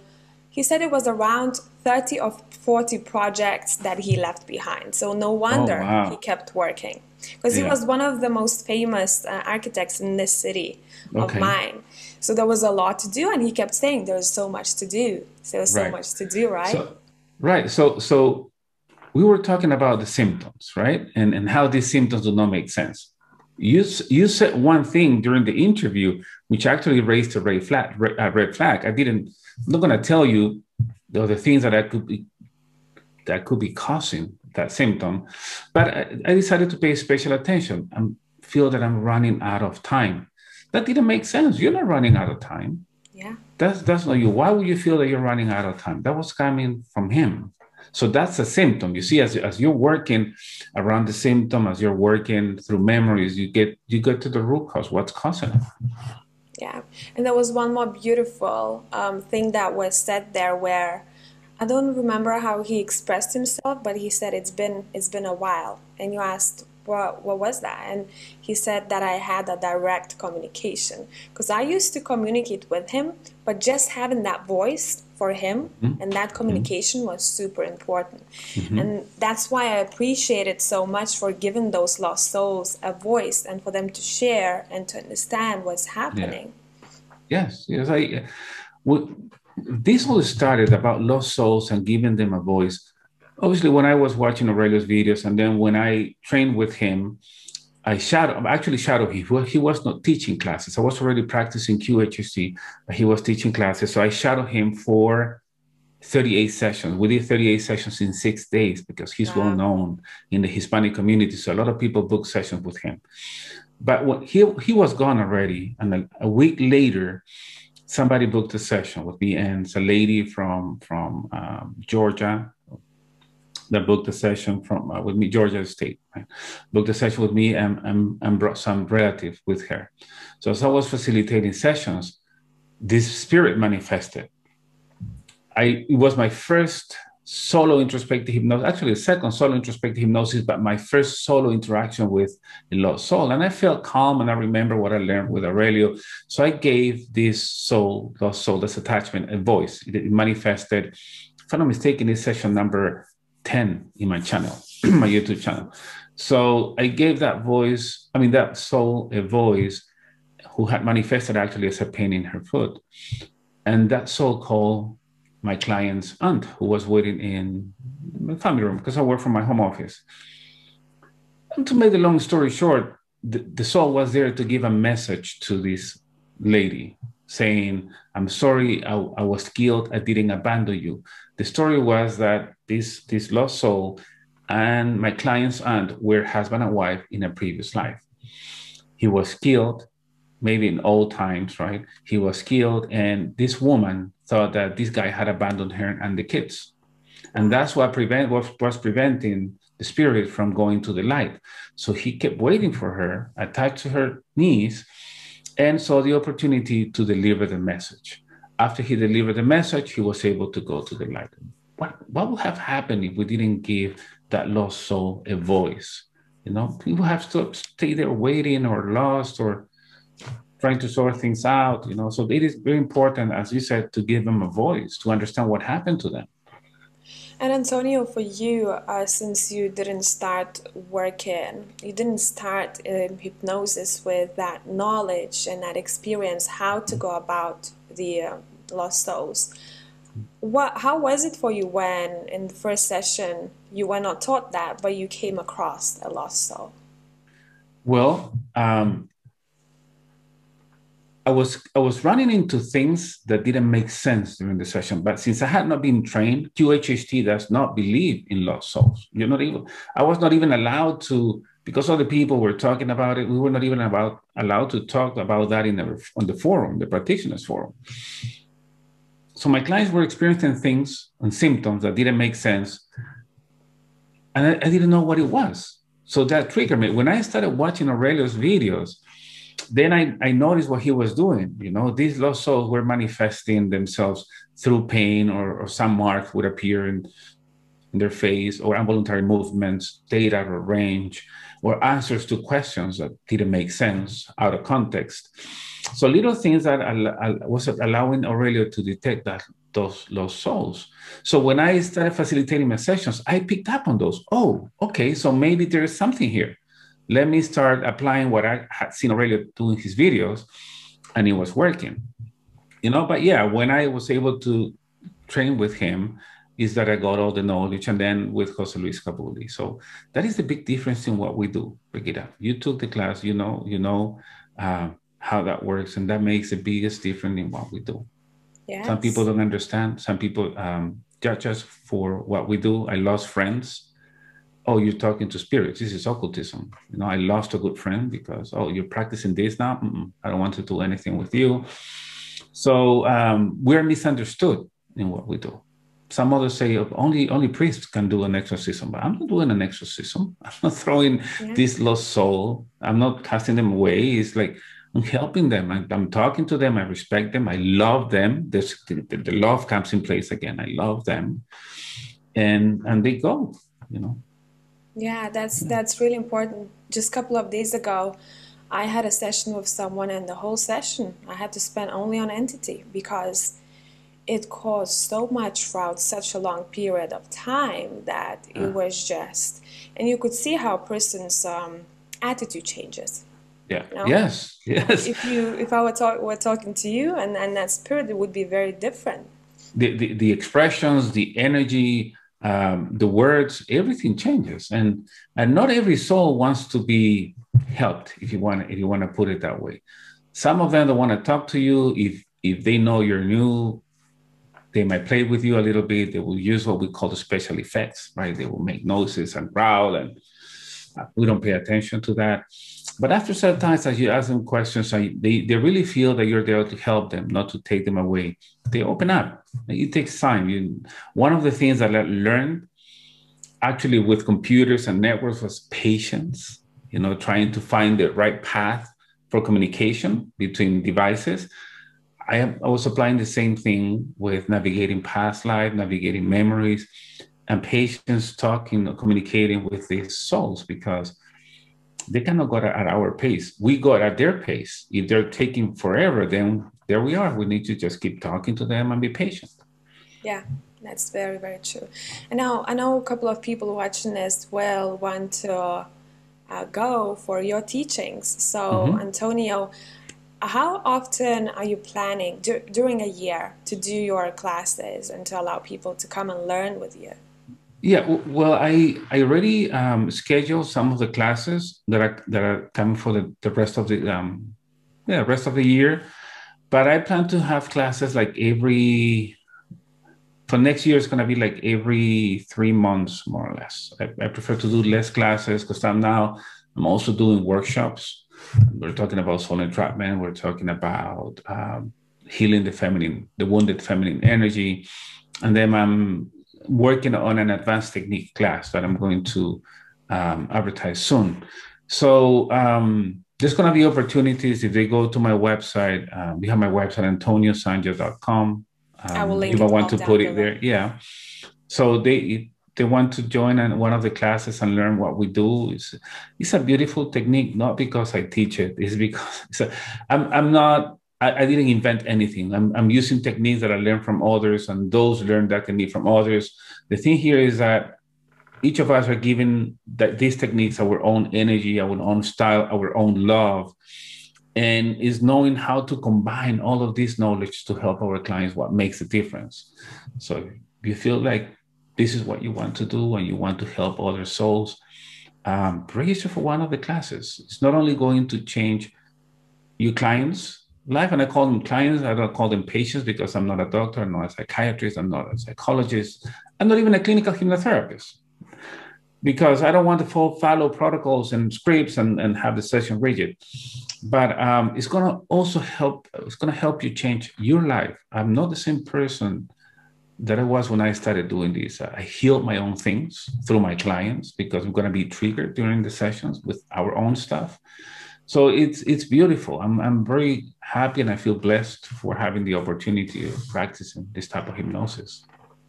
Speaker 1: he said it was around 30 or 40 projects that he left behind. So no wonder oh, wow. he kept working because yeah. he was one of the most famous uh, architects in this city of mine. So there was a lot to do, and he kept saying there's so much to do. There's so right. much to do, right?
Speaker 2: So, right. So so we were talking about the symptoms, right? And, and how these symptoms do not make sense. You, you said one thing during the interview, which actually raised a red flag. A red flag. I didn't. I'm not going to tell you the other things that I could be that could be causing that symptom, but I, I decided to pay special attention and feel that I'm running out of time. That didn't make sense. You're not running out of time.
Speaker 1: Yeah.
Speaker 2: That's that's not you. Why would you feel that you're running out of time? That was coming from him. So that's a symptom. You see, as, as you're working around the symptom, as you're working through memories, you get you get to the root cause. What's causing it?
Speaker 1: Yeah, and there was one more beautiful um, thing that was said there, where I don't remember how he expressed himself, but he said it's been it's been a while, and you asked what what was that, and he said that I had a direct communication because I used to communicate with him, but just having that voice for him mm-hmm. and that communication mm-hmm. was super important mm-hmm. and that's why i appreciate it so much for giving those lost souls a voice and for them to share and to understand what's happening
Speaker 2: yeah. yes yes i well, this all started about lost souls and giving them a voice obviously when i was watching aurelio's videos and then when i trained with him I shadow, actually shadowed him. He was not teaching classes. I was already practicing QHHT, but he was teaching classes. So I shadowed him for 38 sessions. We did 38 sessions in six days because he's wow. well known in the Hispanic community. So a lot of people book sessions with him. But when he, he was gone already, and a, a week later, somebody booked a session with me, and it's a lady from from um, Georgia that booked a session from uh, with me, Georgia State, right? booked a session with me and, and, and brought some relative with her. So as I was facilitating sessions, this spirit manifested. I it was my first solo introspective hypnosis, actually the second solo introspective hypnosis, but my first solo interaction with the lost soul. And I felt calm and I remember what I learned with Aurelio. So I gave this soul, lost soul, this attachment, a voice. It, manifested, if I'm not mistaken, this session number 10 in my channel, my YouTube channel. So I gave that voice, I mean, that soul a voice who had manifested actually as a pain in her foot. And that soul called my client's aunt who was waiting in the family room because I work from my home office. And to make the long story short, the, the soul was there to give a message to this lady saying, I'm sorry, I, I was killed, I didn't abandon you. The story was that this, this lost soul and my client's aunt were husband and wife in a previous life. He was killed, maybe in old times, right? He was killed, and this woman thought that this guy had abandoned her and the kids. And that's what prevent was, was preventing the spirit from going to the light. So he kept waiting for her, attached to her knees, and saw the opportunity to deliver the message. After he delivered the message, he was able to go to the light. What, what would have happened if we didn't give that lost soul a voice? You know, people have to stay there waiting or lost or trying to sort things out, you know. So it is very important, as you said, to give them a voice, to understand what happened to them.
Speaker 1: And Antonio, for you, uh, since you didn't start working, you didn't start um, hypnosis with that knowledge and that experience, how to go about the uh, lost souls. What, how was it for you when, in the first session, you were not taught that, but you came across a lost soul?
Speaker 2: Well, um, I was I was running into things that didn't make sense during the session. But since I had not been trained, QHHT does not believe in lost souls. You're not even I was not even allowed to because other people were talking about it. We were not even about allowed to talk about that in the on the forum, the practitioners forum. So my clients were experiencing things and symptoms that didn't make sense, and I, I didn't know what it was. So that triggered me. When I started watching Aurelio's videos, then I, I noticed what he was doing. You know, these lost souls were manifesting themselves through pain or, or some mark would appear in, in their face, or involuntary movements, data of range, or answers to questions that didn't make sense out of context. So little things that I was allowing Aurelio to detect that those lost souls. So when I started facilitating my sessions, I picked up on those. Oh, okay, so maybe there is something here. Let me start applying what I had seen Aurelio doing his videos, and it was working. You know, but yeah, when I was able to train with him, is that I got all the knowledge, and then with Jose Luis Cabouli. So that is the big difference in what we do, Brigita. You took the class, you know, you know uh, how that works, and that makes the biggest difference in what we do. Yes. Some people don't understand. Some people um, judge us for what we do. I lost friends. Oh, you're talking to spirits. This is occultism. You know, I lost a good friend because oh, you're practicing this now. Mm-mm, I don't want to do anything with you. So um, we're misunderstood in what we do. Some others say oh, only only priests can do an exorcism, but I'm not doing an exorcism. I'm not throwing yeah. this lost soul. I'm not casting them away. It's like I'm helping them. I'm, I'm, talking to them. I respect them. I love them. This, the, the, love comes in place again. I love them, and and they go. You know.
Speaker 1: Yeah, that's that's really important. Just a couple of days ago, I had a session with someone, and the whole session I had to spend only on entity because it caused so much throughout such a long period of time that it was just, and you could see how a person's um, attitude changes
Speaker 2: yeah. You know? Yes. Yes.
Speaker 1: If you if I were, talk, were talking to you and, and that spirit, it would be very different.
Speaker 2: The the, the expressions, the energy, um, the words, everything changes, and and not every soul wants to be helped. If you want, if you want to put it that way, some of them don't want to talk to you. If if they know you're new, they might play with you a little bit. They will use what we call the special effects, right? They will make noises and growl, and uh, we don't pay attention to that but after certain times, as you ask them questions, they, they really feel that you're there to help them, not to take them away. They open up. It takes time. You, one of the things that I learned actually with computers and networks was patience, you know, trying to find the right path for communication between devices. I, am, I was applying the same thing with navigating past life, navigating memories, and patience talking, communicating with these souls because they cannot go at our pace. We go at their pace. If they're taking forever, then there we are. We need to just keep talking to them and be patient.
Speaker 1: Yeah, that's very, very true. And now I know a couple of people watching this will want to uh, go for your teachings. So, mm-hmm. Antonio, how often are you planning d- during a year to do your classes and to allow people to come and learn with you?
Speaker 2: Yeah, well, I I already um, scheduled some of the classes that are that are coming for the, the rest of the um, yeah rest of the year, but I plan to have classes like every for next year. It's going to be like every three months more or less. I, I prefer to do less classes because I'm now I'm also doing workshops. We're talking about soul entrapment. We're talking about um, healing the feminine, the wounded feminine energy, and then I'm working on an advanced technique class that I'm going to um, advertise soon. So um, there's going to be opportunities if they go to my website. Um, we have my website, antoniosangio.com. Um, I will link if I want to put it there. Yeah. So they they want to join one of the classes and learn what we do. It's, it's a beautiful technique, not because I teach it. It's because it's a, I'm, I'm not I, I, didn't invent anything. I'm, I'm using techniques that I learned from others, and those learned that technique from others. The thing here is that each of us are given that these techniques our own energy, our own style, our own love, and is knowing how to combine all of this knowledge to help our clients. What makes a difference? So if you feel like this is what you want to do and you want to help other souls, um, register for one of the classes. It's not only going to change your clients life and I call them clients. I don't call them patients because I'm not a doctor, I'm not a psychiatrist, I'm not a psychologist, I'm not even a clinical hypnotherapist. Because I don't want to follow protocols and scripts and, and have the session rigid. But um, it's gonna also help, it's gonna help you change your life. I'm not the same person that I was when I started doing this. I healed my own things through my clients because I'm gonna be triggered during the sessions with our own stuff so it's it's beautiful. I'm I'm very happy and I feel blessed for having the opportunity of practicing this type of hypnosis.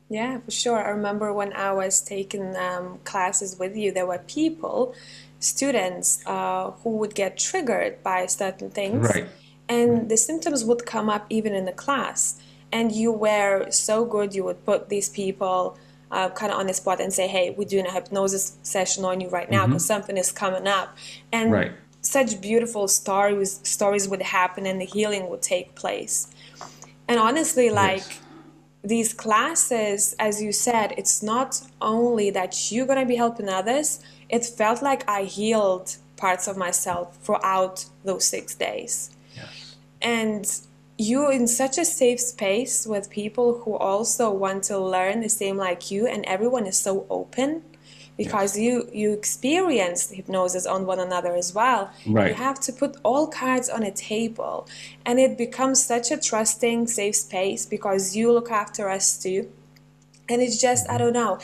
Speaker 1: Yeah, for sure. I remember when I was taking um, classes with you, there were people, students, uh, who would get triggered by certain things.
Speaker 2: Right.
Speaker 1: And the symptoms would come up even in the class. And you were so good, you would put these people uh, kind of on the spot and say, hey, we're doing a hypnosis session on you right now because
Speaker 2: Mm-hmm.
Speaker 1: something is coming up. And
Speaker 2: Right.
Speaker 1: Such beautiful stories stories would happen and the healing would take place. And honestly, like
Speaker 2: Yes.
Speaker 1: these classes, as you said, it's not only that you're going to be helping others, it felt like I healed parts of myself throughout those six days.
Speaker 2: Yes.
Speaker 1: And you're in such a safe space with people who also want to learn the same like you, and everyone is so open because you you experienced hypnosis on one another as well.
Speaker 2: Right.
Speaker 1: You have to put all cards on a table, and it becomes such a trusting, safe space because you look after us too. And it's just, I mm-hmm. don't know.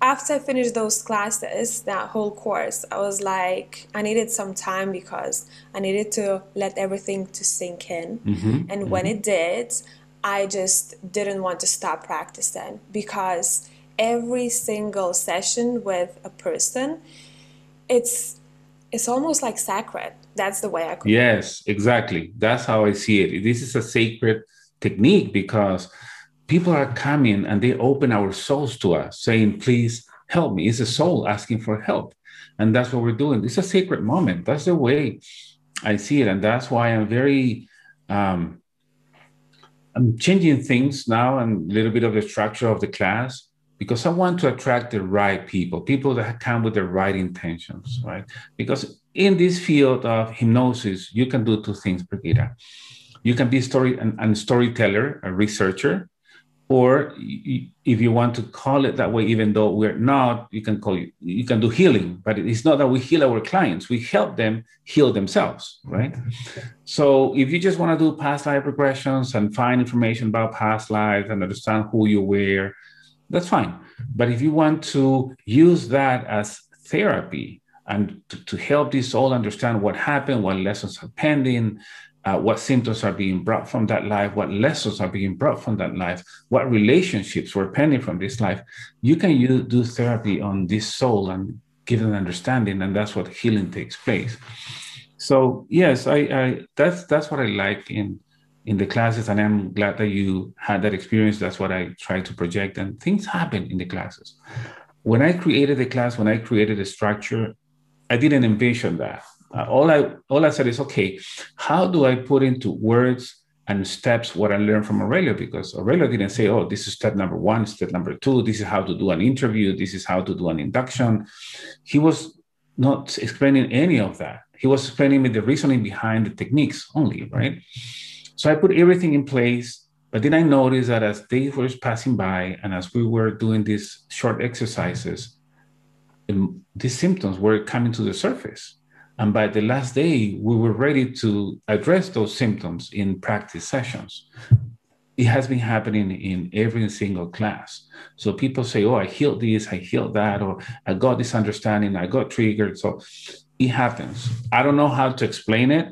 Speaker 1: After I finished those classes, that whole course, I was like, I needed some time because I needed to let everything to sink in. Mm-hmm. And when mm-hmm. it did, I just didn't want to stop practicing because every single session with a person, it's it's almost like sacred. That's the way I could.
Speaker 2: Yes, exactly. That's how I see it. This is a sacred technique because people are coming and they open our souls to us, saying, Please help me. It's a soul asking for help. And that's what we're doing. It's a sacred moment. That's the way I see it. And that's why I'm very, um, I'm changing things now and a little bit of the structure of the class because I want to attract the right people, people that come with the right intentions, mm-hmm. right? Because in this field of hypnosis, you can do two things, Brigita. You can be a story and, and storyteller, a researcher, or if you want to call it that way, even though we're not, you can call it, you can do healing, but it's not that we heal our clients, we help them heal themselves, right? Mm-hmm. So if you just want to do past life regressions and find information about past lives and understand who you were, that's fine. But if you want to use that as therapy and to, to help this all understand what happened, what lessons are pending, uh, what symptoms are being brought from that life, what lessons are being brought from that life, what relationships were pending from this life, you can use, do therapy on this soul and give an understanding, and that's what healing takes place. So yes, I, I that's that's what I like in in the classes, and I'm glad that you had that experience. That's what I try to project, and things happen in the classes. When I created the class, when I created the structure, I didn't envision that. Uh, all I all I said is, okay, how do I put into words and steps what I learned from Aurelio? Because Aurelio didn't say, oh, this is step number one, step number two, this is how to do an interview, this is how to do an induction. He was not explaining any of that. He was explaining me the reasoning behind the techniques only, right? So I put everything in place. But then I noticed that as days were passing by and as we were doing these short exercises, these symptoms were coming to the surface. And by the last day, we were ready to address those symptoms in practice sessions. It has been happening in every single class. So people say, Oh, I healed this, I healed that, or I got this understanding, I got triggered. So it happens. I don't know how to explain it,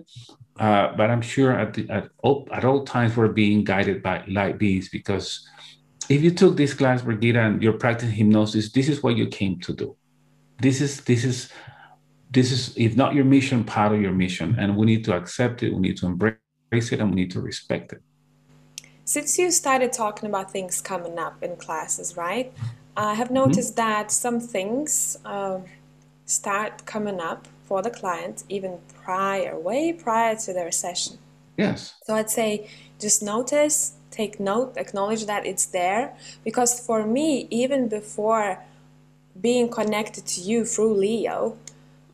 Speaker 2: uh, but I'm sure at, the, at, all, at all times we're being guided by light beings because if you took this class, Brigita, and you're practicing hypnosis, this is what you came to do. This is this is this is if not your mission, part of your mission, and we need to accept it. We need to embrace it, and we need to respect it.
Speaker 1: Since you started talking about things coming up in classes, right? I have noticed that some things um, start coming up for the client even prior, way prior to their session.
Speaker 2: Yes.
Speaker 1: So I'd say just notice, take note, acknowledge that it's there. Because for me, even before being connected to you through Leo,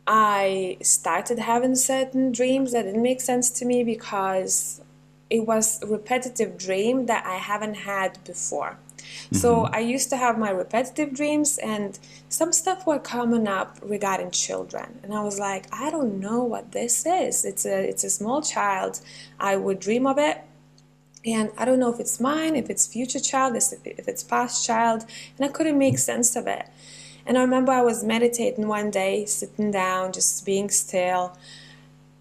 Speaker 1: I started having certain dreams that didn't make sense to me because it was a repetitive dream that I haven't had before. So mm-hmm. I used to have my repetitive dreams, and some stuff were coming up regarding children, and I was like, I don't know what this is. It's a it's a small child. I would dream of it, and I don't know if it's mine, if it's future child, if if it's past child, and I couldn't make sense of it. And I remember I was meditating one day, sitting down, just being still,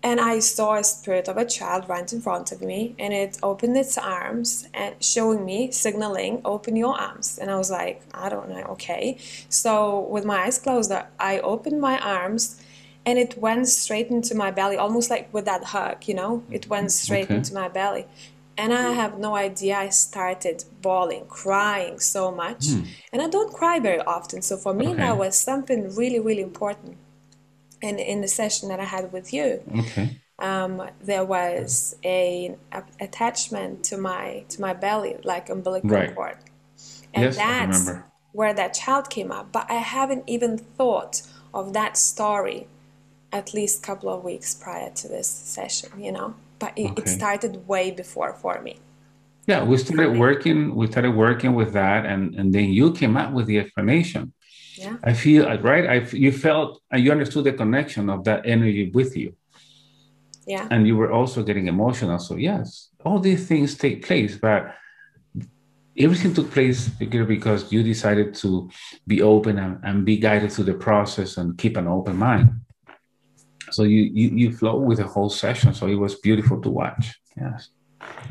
Speaker 1: and I saw a spirit of a child right in front of me, and it opened its arms and showing me, signaling, open your arms. And I was like, I don't know, okay. So with my eyes closed, I opened my arms, and it went straight into my belly, almost like with that hug, you know? It went straight okay. into my belly. And I have no idea, I started bawling, crying so much. Hmm. And I don't cry very often. So for me, okay. that was something really, really important in in the session that I had with you,
Speaker 2: okay.
Speaker 1: um, there was a, a, attachment to my to my belly, like umbilical right. cord, and
Speaker 2: yes,
Speaker 1: that's where that child came up. But I haven't even thought of that story at least a couple of weeks prior to this session, you know. But it, okay. it started way before for me.
Speaker 2: Yeah, we started working. We started working with that, and and then you came up with the explanation
Speaker 1: yeah.
Speaker 2: I feel right. I you felt and you understood the connection of that energy with you.
Speaker 1: Yeah.
Speaker 2: And you were also getting emotional. So yes, all these things take place, but everything took place because you decided to be open and, and be guided through the process and keep an open mind. So you you you flow with the whole session. So it was beautiful to watch. Yes.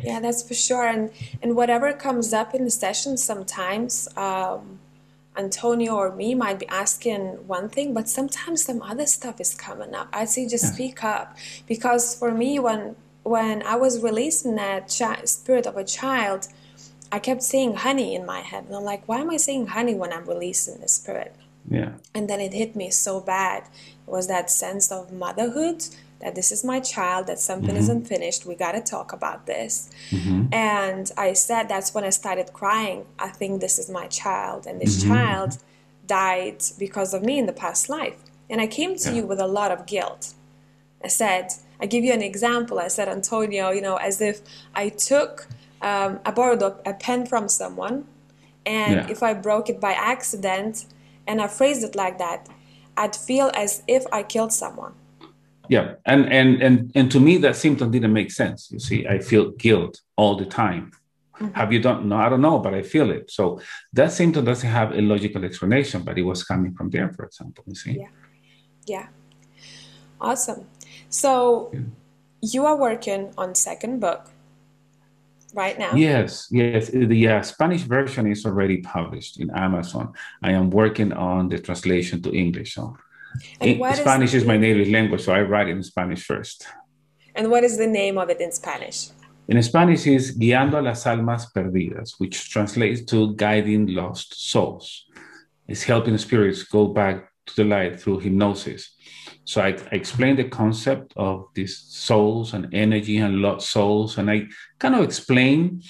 Speaker 1: Yeah, that's for sure. And and whatever comes up in the session sometimes. Um, Antonio or me might be asking one thing, but sometimes some other stuff is coming up. I'd say just yeah. speak up, because for me, when when I was releasing that chi- spirit of a child, I kept saying honey in my head, and I'm like, why am I saying honey when I'm releasing the spirit?
Speaker 2: Yeah.
Speaker 1: And then it hit me so bad. It was that sense of motherhood that this is my child, that something mm-hmm. isn't finished. We got to talk about this. Mm-hmm. And I said, that's when I started crying. I think this is my child, and this mm-hmm. child died because of me in the past life. And I came to yeah. you with a lot of guilt. I said, I give you an example. I said, Antonio, you know, as if I took, um, I borrowed a, a, pen from someone, and yeah. if I broke it by accident, and I phrased it like that, I'd feel as if I killed someone
Speaker 2: yeah and and and and to me that symptom didn't make sense. You see i feel guilt all the time. Mm-hmm. have you done no i don't know but i feel it. So that symptom doesn't have a logical explanation but it was coming from there for example you see.
Speaker 1: Yeah. Yeah. Awesome. So yeah. you are working on second book right now.
Speaker 2: Yes yes. The uh, spanish version is already published in amazon. I am working on the translation to english so Spanish is, is my native language, so I write in Spanish first.
Speaker 1: And what is the name of it in Spanish?
Speaker 2: In Spanish is Guiando a las Almas Perdidas, which translates to guiding lost souls. It's helping spirits go back to the light through hypnosis. So I, I explain the concept of these souls and energy and lost souls, and I kind of explain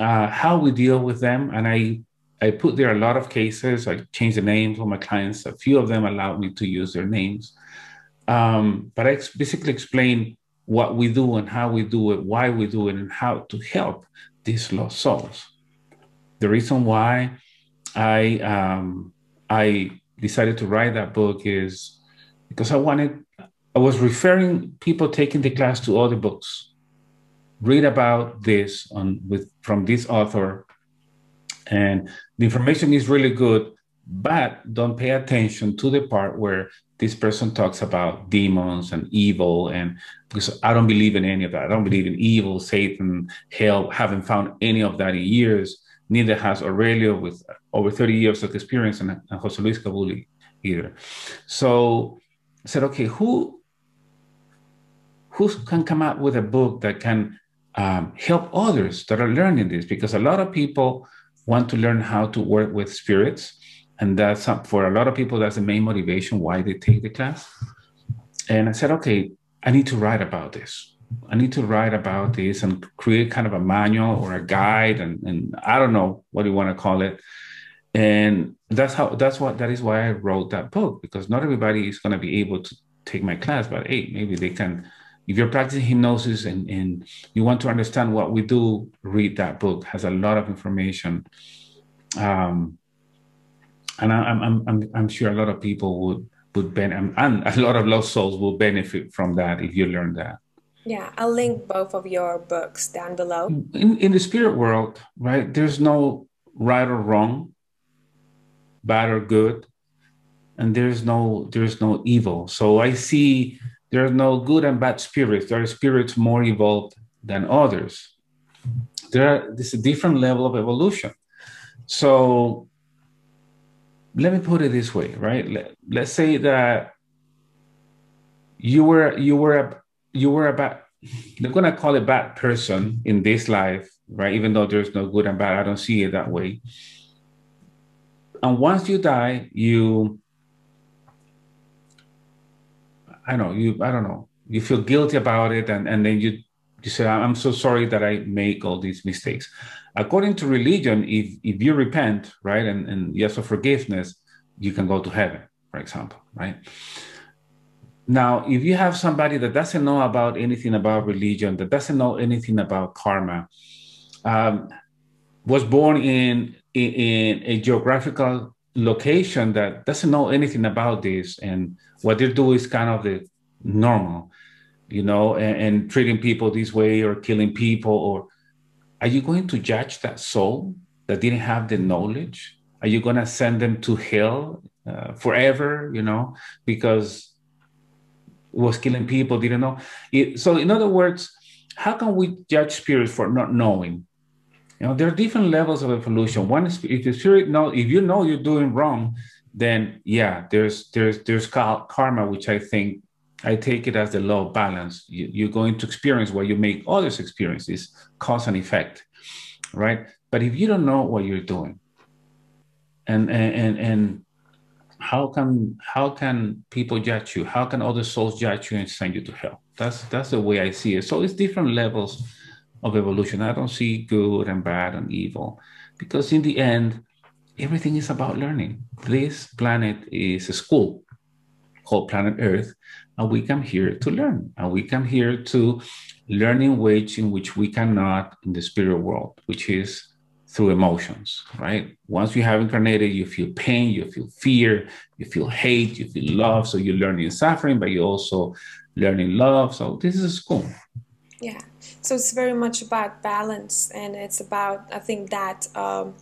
Speaker 2: uh, how we deal with them, and I I put there a lot of cases. I changed the names of my clients. A few of them allowed me to use their names. Um, but I basically explain what we do and how we do it, why we do it, and how to help these lost souls. The reason why I um, I decided to write that book is because I wanted I was referring people taking the class to other books. Read about this on with from this author and the information is really good, but don't pay attention to the part where this person talks about demons and evil. And because I don't believe in any of that, I don't believe in evil, Satan, hell, haven't found any of that in years. Neither has Aurelio with over 30 years of experience and, and Jose Luis Cabouli either. So I said, okay, who who can come up with a book that can um, help others that are learning this? Because a lot of people want to learn how to work with spirits. And that's for a lot of people, that's the main motivation why they take the class. And I said, okay, I need to write about this. I need to write about this and create kind of a manual or a guide, and, and I don't know what you want to call it. And that's how that's what that is why I wrote that book because not everybody is going to be able to take my class, but hey, maybe they can if you're practicing hypnosis and, and you want to understand what we do, read that book. It has a lot of information. Um, and I, am I'm, I'm, I'm sure a lot of people would, would benefit, and a lot of lost souls will benefit from that if you learn that.
Speaker 1: Yeah, I'll link both of your books down below.
Speaker 2: In, in the spirit world, right, there's no right or wrong, bad or good, and there's no there's no evil. So I see there are no good and bad spirits. There are spirits more evolved than others. There are, this a different level of evolution. So let me put it this way, right? Let, let's say that you were you were a you were a bad they're gonna call it bad person in this life, right? Even though there's no good and bad, I don't see it that way. And once you die, you I know, you I don't know, you feel guilty about it, and, and then you you say, I'm so sorry that I make all these mistakes. According to religion, if if you repent, right, and, and yes for forgiveness, you can go to heaven, for example, right? Now, if you have somebody that doesn't know about anything about religion, that doesn't know anything about karma, um, was born in, in, in a geographical location that doesn't know anything about this, and what they do is kind of the normal, you know, and, and treating people this way or killing people, or are you going to judge that soul that didn't have the knowledge? Are you going to send them to hell uh, forever? You know, because was killing people, didn't know. It, so, in other words, how can we judge spirits for not knowing? You know, there are different levels of evolution. One is if the spirit know, if you know you're doing wrong, then yeah, there's there's there's karma, which I think I take it as the law of balance. You, you're going to experience what you make others experience is cause and effect, right? But if you don't know what you're doing, and and and, and how can how can people judge you how can other souls judge you and send you to hell that's that's the way i see it so it's different levels of evolution i don't see good and bad and evil because in the end everything is about learning this planet is a school called planet earth and we come here to learn and we come here to learn in ways in which we cannot in the spirit world which is through emotions, right? Once you have incarnated, you feel pain, you feel fear, you feel hate, you feel love. So you learn in suffering, but you also learn in love. So this is a school.
Speaker 1: Yeah. So it's very much about balance, and it's about I think that um,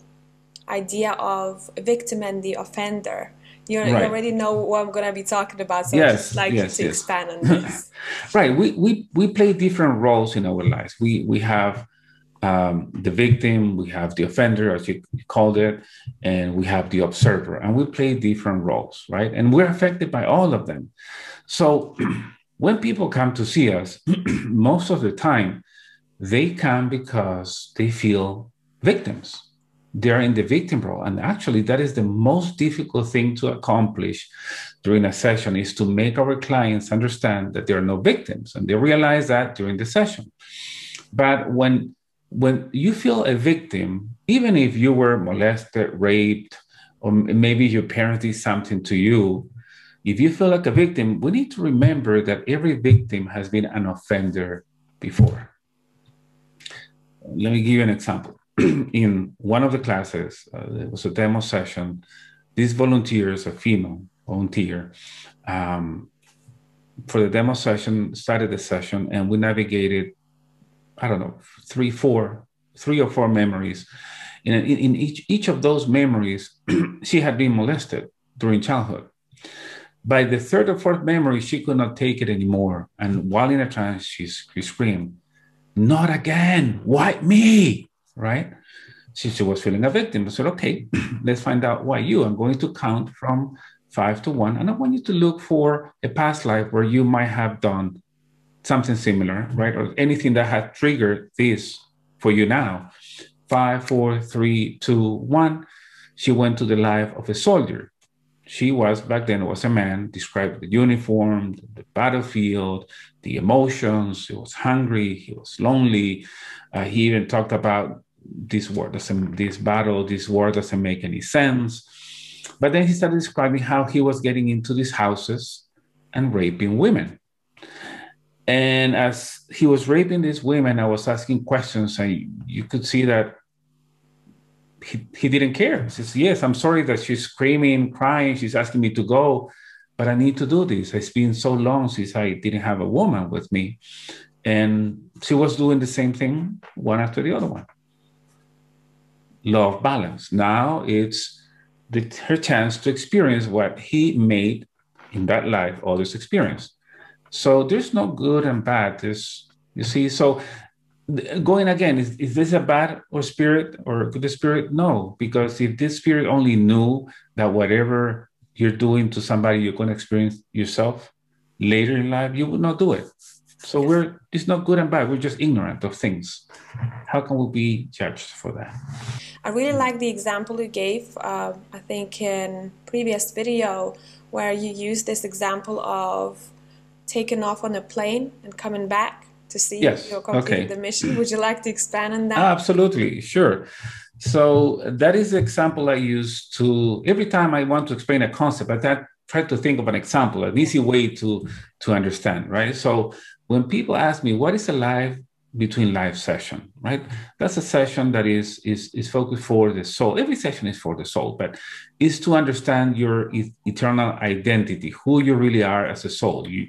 Speaker 1: idea of victim and the offender. You, right. you already know what I'm going to be talking about, so yes, I'd just like yes, you to yes. expand on this.
Speaker 2: right. We, we we play different roles in our lives. We we have um, the victim, we have the offender, as you called it, and we have the observer, and we play different roles, right? And we're affected by all of them. So when people come to see us, most of the time, they come because they feel victims. They're in the victim role. And actually, that is the most difficult thing to accomplish during a session is to make our clients understand that there are no victims. And they realize that during the session. But when when you feel a victim, even if you were molested, raped, or maybe your parents did something to you, if you feel like a victim, we need to remember that every victim has been an offender before. Let me give you an example. In one of the classes, uh, there was a demo session. This volunteer is a female volunteer. Um, for the demo session, started the session, and we navigated I don't know, three, four, three or four memories. In, in, in each, each of those memories, she had been molested during childhood. By the third or fourth memory, she could not take it anymore. And while in a trance, she, she screamed, Not again. Why me? Right? She, she was feeling a victim. I said, Okay, let's find out why you. I'm going to count from five to one. And I want you to look for a past life where you might have done something similar, right? Or anything that had triggered this for you now. Five, four, three, two, one. She went to the life of a soldier. She was back then was a man, described the uniform, the battlefield, the emotions. He was hungry, he was lonely. Uh, he even talked about this war doesn't this battle, this war doesn't make any sense. But then he started describing how he was getting into these houses and raping women and as he was raping these women, I was asking questions, and you could see that he, he didn't care. He says, Yes, I'm sorry that she's screaming, crying, she's asking me to go, but I need to do this. It's been so long since I didn't have a woman with me. And she was doing the same thing, one after the other one. Law of balance. Now it's the, her chance to experience what he made in that life others experience. So there's no good and bad. There's you see. So going again, is, is this a bad or spirit or good spirit? No, because if this spirit only knew that whatever you're doing to somebody, you're going to experience yourself later in life, you would not do it. So we're it's not good and bad. We're just ignorant of things. How can we be judged for that?
Speaker 1: I really like the example you gave. Uh, I think in previous video where you used this example of taking off on a plane and coming back to see yes. if you're completing okay. the mission. Would you like to expand on that?
Speaker 2: Absolutely, sure. So that is the example I use to every time I want to explain a concept. I try to think of an example, an easy way to to understand, right? So when people ask me what is a live between live session, right? That's a session that is is is focused for the soul. Every session is for the soul, but is to understand your e- eternal identity, who you really are as a soul. You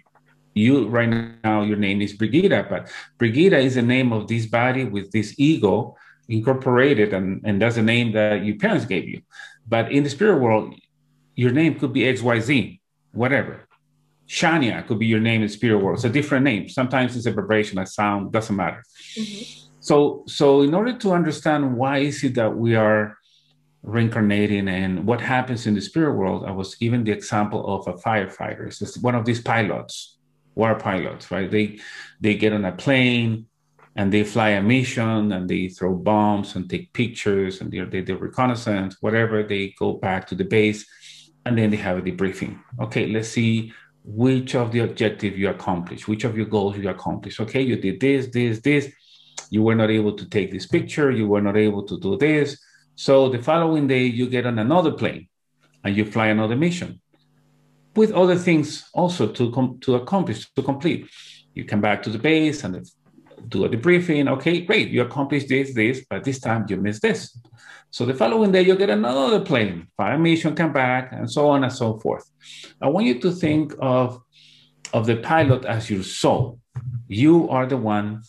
Speaker 2: you right now your name is Brigita, but Brigita is the name of this body with this ego incorporated, and, and that's the name that your parents gave you. But in the spirit world, your name could be XYZ, whatever. Shania could be your name in the spirit world. It's a different name. Sometimes it's a vibration, a sound, doesn't matter. Mm-hmm. So, so in order to understand why is it that we are reincarnating and what happens in the spirit world, I was given the example of a firefighter. It's one of these pilots war pilots, right? They they get on a plane and they fly a mission and they throw bombs and take pictures and they're they do reconnaissance, whatever. They go back to the base and then they have a debriefing. Okay, let's see which of the objective you accomplished, which of your goals you accomplished. Okay, you did this, this, this. You were not able to take this picture. You were not able to do this. So the following day, you get on another plane and you fly another mission with other things also to com- to accomplish to complete. You come back to the base and do a debriefing. Okay, great, you accomplished this, this, but this time you missed this. So the following day you get another plane, fire mission, come back, and so on and so forth. I want you to think of of the pilot as your soul. You are the one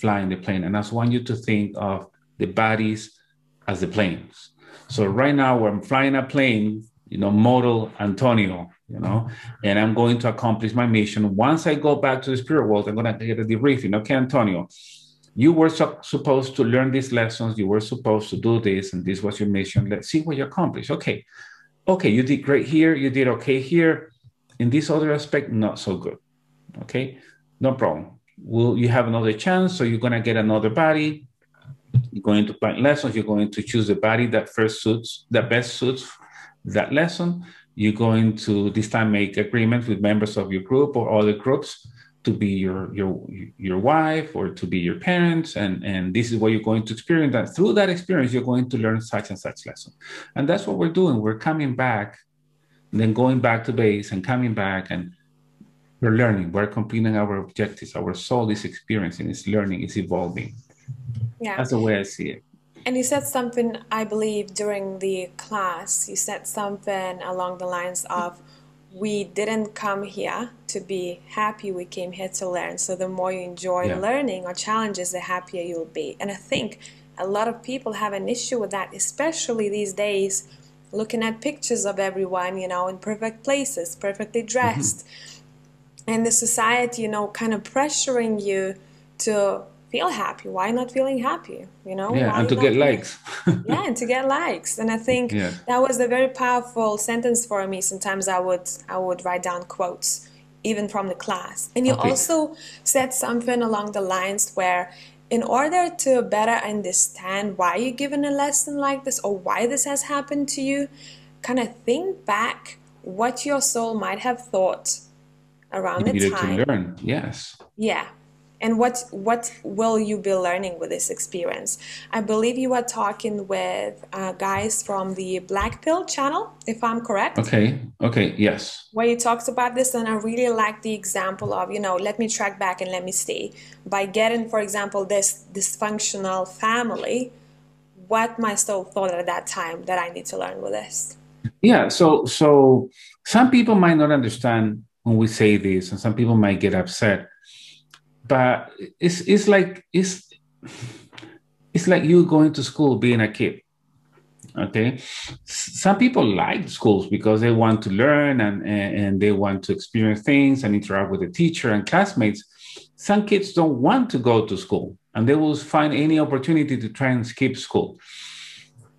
Speaker 2: flying the plane, and I want you to think of the bodies as the planes. So right now, I'm flying a plane, you know, model Antonio, you know, and I'm going to accomplish my mission. Once I go back to the spirit world, I'm going to get a debriefing. Okay, Antonio, you were so, supposed to learn these lessons. You were supposed to do this, and this was your mission. Let's see what you accomplished. Okay, okay, you did great here. You did okay here. In this other aspect, not so good. Okay, no problem. Will you have another chance? So you're going to get another body. You're going to plan lessons. You're going to choose the body that first suits, that best suits that lesson you're going to this time make agreements with members of your group or other groups to be your your your wife or to be your parents and and this is what you're going to experience and through that experience you're going to learn such and such lesson. And that's what we're doing. We're coming back then going back to base and coming back and we're learning. We're completing our objectives. Our soul is experiencing is learning is evolving. Yeah. That's the way i see it.
Speaker 1: And you said something, I believe, during the class. You said something along the lines of, we didn't come here to be happy, we came here to learn. So the more you enjoy yeah. learning or challenges, the happier you'll be. And I think a lot of people have an issue with that, especially these days, looking at pictures of everyone, you know, in perfect places, perfectly mm-hmm. dressed. Mm-hmm. And the society, you know, kind of pressuring you to feel happy. Why not feeling happy you know?
Speaker 2: Yeah why and to get feeling... likes.
Speaker 1: Yeah and to get likes. And i think yeah. that was a very powerful sentence for me. Sometimes i would i would write down quotes even from the class. And you okay. also said something along the lines where in order to better understand why you're given a lesson like this or why this has happened to you kind of think back what your soul might have thought around you the time
Speaker 2: to learn. Yes.
Speaker 1: Yeah and what what will you be learning with this experience? I believe you are talking with uh, guys from the black pill channel if i'm correct.
Speaker 2: Okay okay yes.
Speaker 1: Where you talked about this and i really like the example of you know let me track back and let me stay by getting for example this dysfunctional family what my soul thought at that time that i need to learn with this?
Speaker 2: Yeah so so some people might not understand when we say this and some people might get upset but it's it's like it's it's like you going to school being a kid Okay. Some people like schools because they want to learn and, and they want to experience things and interact with the teacher and classmates. Some kids don't want to go to school and they will find any opportunity to try and skip school.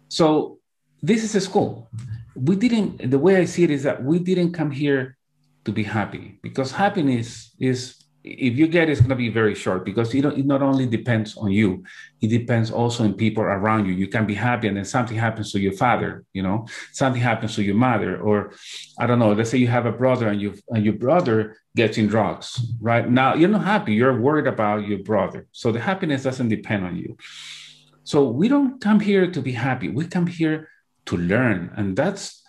Speaker 2: So this is a school. We didn't, the way I see it is that we didn't come here to be happy because happiness is if you get it, it's going to be very short because know it not only depends on you it depends also on people around you. You can be happy and then something happens to your father you know? Something happens to your mother or i don't know let's say you have a brother and you and your brother gets in drugs right? Now you're not happy you're worried about your brother. So the happiness doesn't depend on you. So we don't come here to be happy. We come here to learn and that's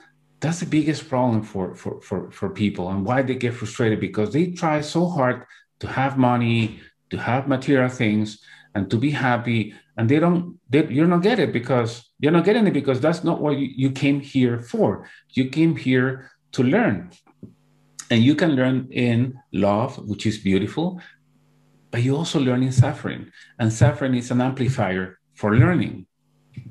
Speaker 2: that's the biggest problem for, for, for, for people and why they get frustrated because they try so hard to have money, to have material things, and to be happy. And they don't, they, you don't get it because you're not getting it because that's not what you, you came here for. You came here to learn. And you can learn in love, which is beautiful, but you also learn in suffering. And suffering is an amplifier for learning.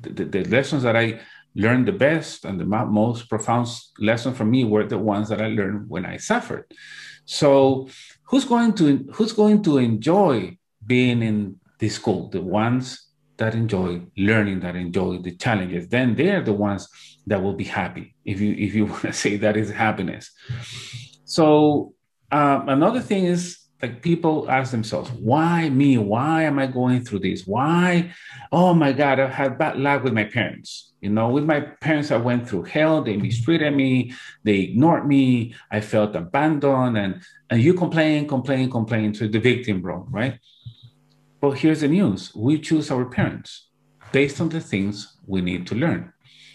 Speaker 2: The, the, the lessons that I learned the best and the most profound lessons for me were the ones that I learned when I suffered. So who's going to who's going to enjoy being in this school? The ones that enjoy learning, that enjoy the challenges, then they're the ones that will be happy. If you if you want to say that is happiness. So um, another thing is like people ask themselves, why me? Why am I going through this? Why? Oh my God, I've had bad luck with my parents. You know, with my parents, I went through hell. They mistreated me. They ignored me. I felt abandoned. And, and you complain, complain, complain to the victim role, right? But here's the news we choose our parents based on the things we need to learn.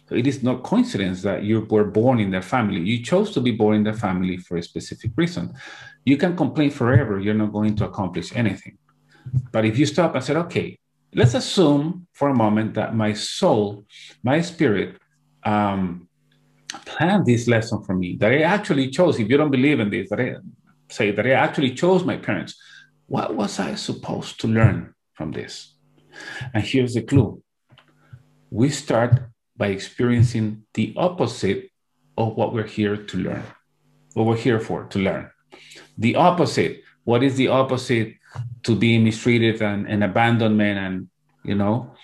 Speaker 2: So it is not coincidence that you were born in that family. You chose to be born in that family for a specific reason. You can complain forever, you're not going to accomplish anything. But if you stop and said, okay, let's assume for a moment that my soul, my spirit, um, planned this lesson for me, that I actually chose, if you don't believe in this, that I say that I actually chose my parents. What was I supposed to learn from this? And here's the clue we start by experiencing the opposite of what we're here to learn, what we're here for, to learn. The opposite. What is the opposite to being mistreated and, and abandonment and, you know,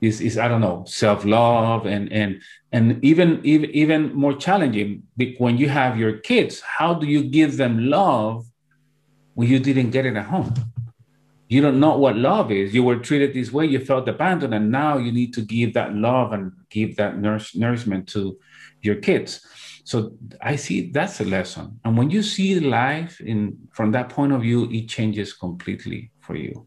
Speaker 2: is, is I don't know, self-love and and and even, even even more challenging when you have your kids, how do you give them love when you didn't get it at home? You don't know what love is. You were treated this way, you felt abandoned, and now you need to give that love and give that nourish, nourishment to your kids. So I see that's a lesson. And when you see life in from that point of view, it changes completely for you.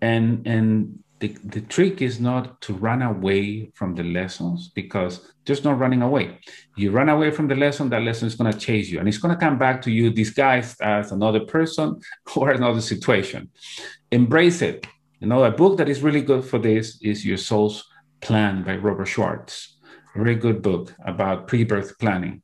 Speaker 2: And and the, the trick is not to run away from the lessons because there's not running away. You run away from the lesson, that lesson is going to chase you and it's going to come back to you disguised as another person or another situation. Embrace it. You know, a book that is really good for this is Your Soul's Plan by Robert Schwartz. A very good book about pre birth planning.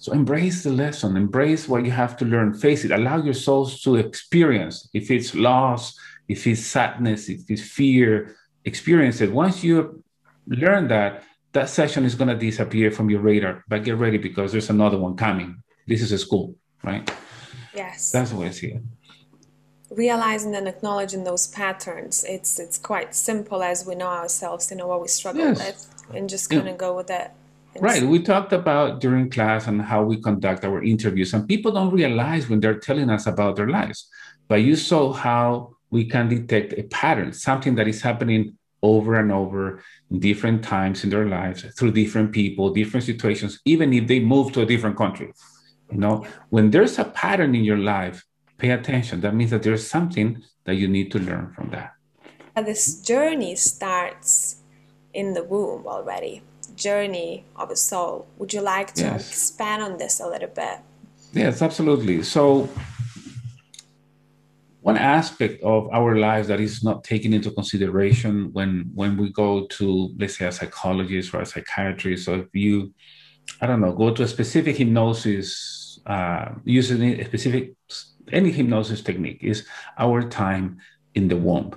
Speaker 2: So embrace the lesson, embrace what you have to learn, face it, allow your souls to experience. If it's loss, if it's sadness, if it's fear, experience it. Once you learn that, that session is going to disappear from your radar. But get ready because there's another one coming. This is a school, right?
Speaker 1: Yes.
Speaker 2: That's the way I see it.
Speaker 1: Realizing and acknowledging those patterns, it's it's quite simple as we know ourselves to know what we struggle yes. with, and just kind of yeah. go with it.
Speaker 2: Right. We talked about during class and how we conduct our interviews, and people don't realize when they're telling us about their lives. But you saw how we can detect a pattern, something that is happening over and over in different times in their lives through different people, different situations, even if they move to a different country. You know, when there's a pattern in your life, pay attention. That means that there's something that you need to learn from that.
Speaker 1: And this journey starts in the womb already. Journey of a soul. Would you like to yes. expand on this a little bit?
Speaker 2: Yes, absolutely. So one aspect of our lives that is not taken into consideration when when we go to let's say a psychologist or a psychiatrist so if you i don't know go to a specific hypnosis uh, using a specific any hypnosis technique is our time in the womb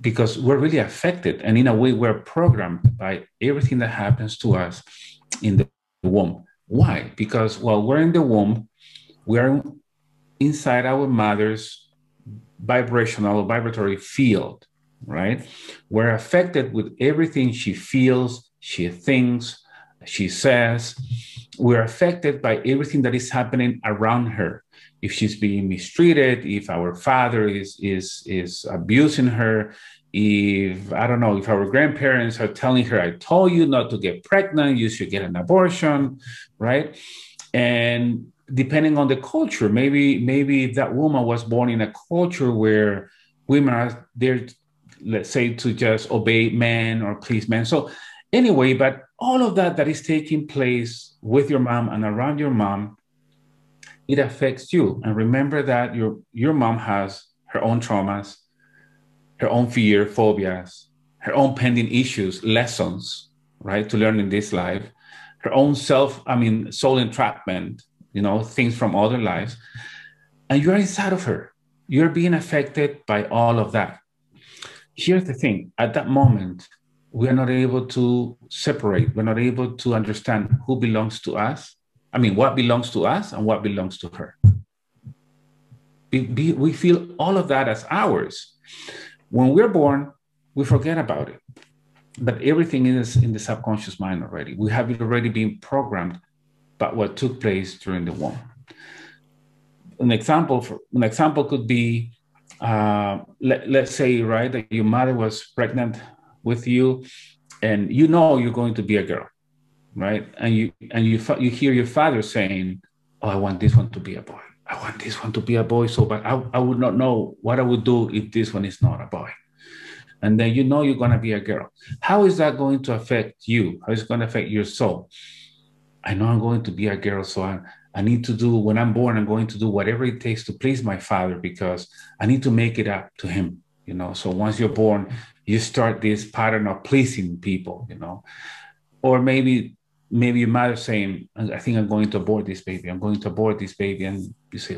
Speaker 2: because we're really affected. And in a way, we're programmed by everything that happens to us in the womb. Why? Because while we're in the womb, we're inside our mother's vibrational vibratory field, right? We're affected with everything she feels, she thinks, she says. We're affected by everything that is happening around her. If she's being mistreated, if our father is is is abusing her, if I don't know, if our grandparents are telling her, I told you not to get pregnant, you should get an abortion, right? And depending on the culture, maybe maybe that woman was born in a culture where women are there, let's say, to just obey men or please men. So anyway, but all of that that is taking place with your mom and around your mom, it affects you. And remember that your your mom has her own traumas her own fear, phobias, her own pending issues, lessons, right, to learn in this life, her own self, I mean, soul entrapment, you know, things from other lives. And you're inside of her. You're being affected by all of that. Here's the thing at that moment, we are not able to separate, we're not able to understand who belongs to us. I mean, what belongs to us and what belongs to her. We, we feel all of that as ours. When we're born, we forget about it. But everything is in the subconscious mind already. We have it already been programmed by what took place during the war. An example for, an example could be uh, let, let's say right that your mother was pregnant with you and you know you're going to be a girl right and you and you you hear your father saying oh i want this one to be a boy I want this one to be a boy so but I, I would not know what I would do if this one is not a boy. And then you know you're going to be a girl. How is that going to affect you? How is it going to affect your soul? I know I'm going to be a girl, so I, I need to do, when I'm born, I'm going to do whatever it takes to please my father because I need to make it up to him, you know. So once you're born, you start this pattern of pleasing people, you know. Or maybe maybe your mother saying, I think I'm going to abort this baby. I'm going to abort this baby. And you say,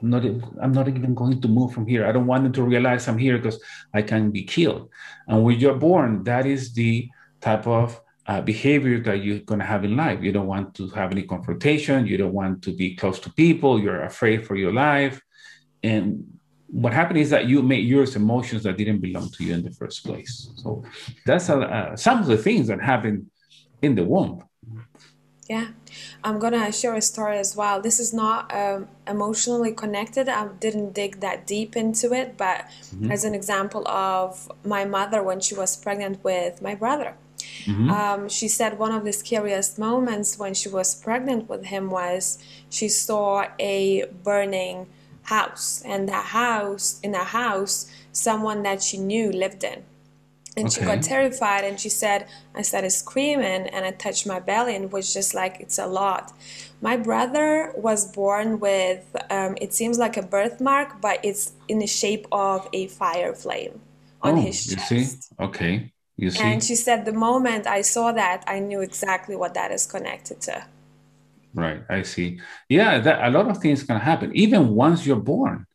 Speaker 2: I'm not, I'm not even going to move from here. I don't want them to realize I'm here because I can be killed. And when you're born, that is the type of uh, behavior that you're going to have in life. You don't want to have any confrontation. You don't want to be close to people. You're afraid for your life. And what happened is that you made yours emotions that didn't belong to you in the first place. So that's a, uh, some of the things that happen in the womb.
Speaker 1: Yeah, I'm gonna share a story as well. This is not um, emotionally connected. I didn't dig that deep into it, but mm-hmm. as an example of my mother when she was pregnant with my brother. Mm-hmm. Um, she said one of the scariest moments when she was pregnant with him was she saw a burning house, and that house, in that house, someone that she knew lived in. And okay. she got terrified and she said, I started screaming and I touched my belly and was just like, it's a lot. My brother was born with, um, it seems like a birthmark, but it's in the shape of a fire flame on oh, his chest.
Speaker 2: You see? Okay. You see?
Speaker 1: And she said, the moment I saw that, I knew exactly what that is connected to.
Speaker 2: Right. I see. Yeah, that, a lot of things can happen, even once you're born.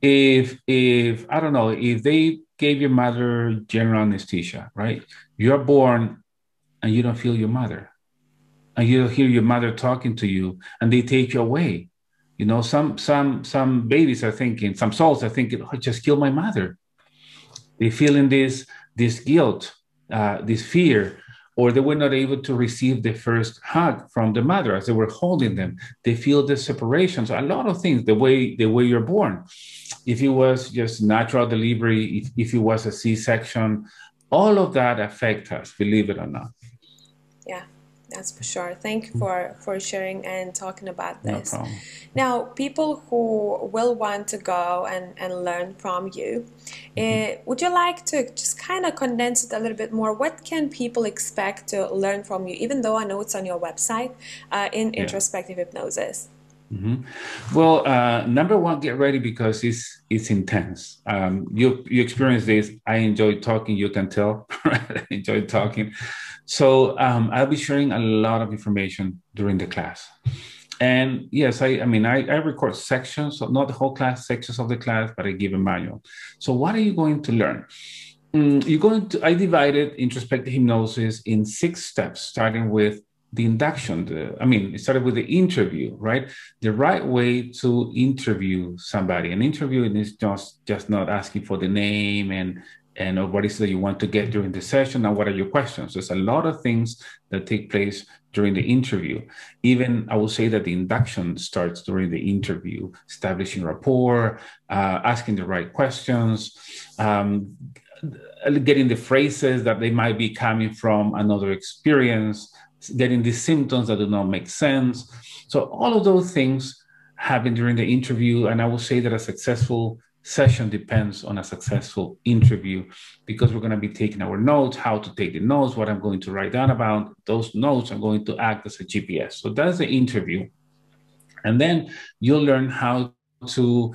Speaker 2: If, if, I don't know, if they gave your mother general anesthesia, right? You're born and you don't feel your mother. And you don't hear your mother talking to you and they take you away. You know, some some some babies are thinking, some souls are thinking, oh, just kill my mother. They feeling this this guilt, uh, this fear, or they were not able to receive the first hug from the mother as they were holding them. They feel the separation. So a lot of things, the way the way you're born if it was just natural delivery, if, if it was a C-section, all of that affect us, believe it or not.
Speaker 1: That's for sure. Thank you for, for sharing and talking about this. No now, people who will want to go and, and learn from you, mm-hmm. uh, would you like to just kind of condense it a little bit more? What can people expect to learn from you, even though I know it's on your website, uh, in yeah. introspective hypnosis?
Speaker 2: Mm-hmm. Well, uh, number one, get ready because it's it's intense. Um, you you experience this. I enjoy talking. You can tell. I enjoy talking. So um, I'll be sharing a lot of information during the class. And yes, I, I mean, I, I record sections, so not the whole class, sections of the class, but I give a manual. So what are you going to learn? mm, you're going to, I divided introspective hypnosis in six steps, starting with the induction. The, I mean, it started with the interview, right? The right way to interview somebody. An interview is just just not asking for the name and and what is it that you want to get during the session and what are your questions. There's a lot of things that take place during the interview. Even I will say that the induction starts during the interview, establishing rapport, uh, asking the right questions, um, getting the phrases that they might be coming from another experience getting the symptoms that do not make sense. So all of those things happen during the interview. And I will say that a successful session depends on a successful interview because we're going to be taking our notes, how to take the notes, what I'm going to write down about. Those notes are going to act as a GPS. So that's the interview. And then you'll learn how to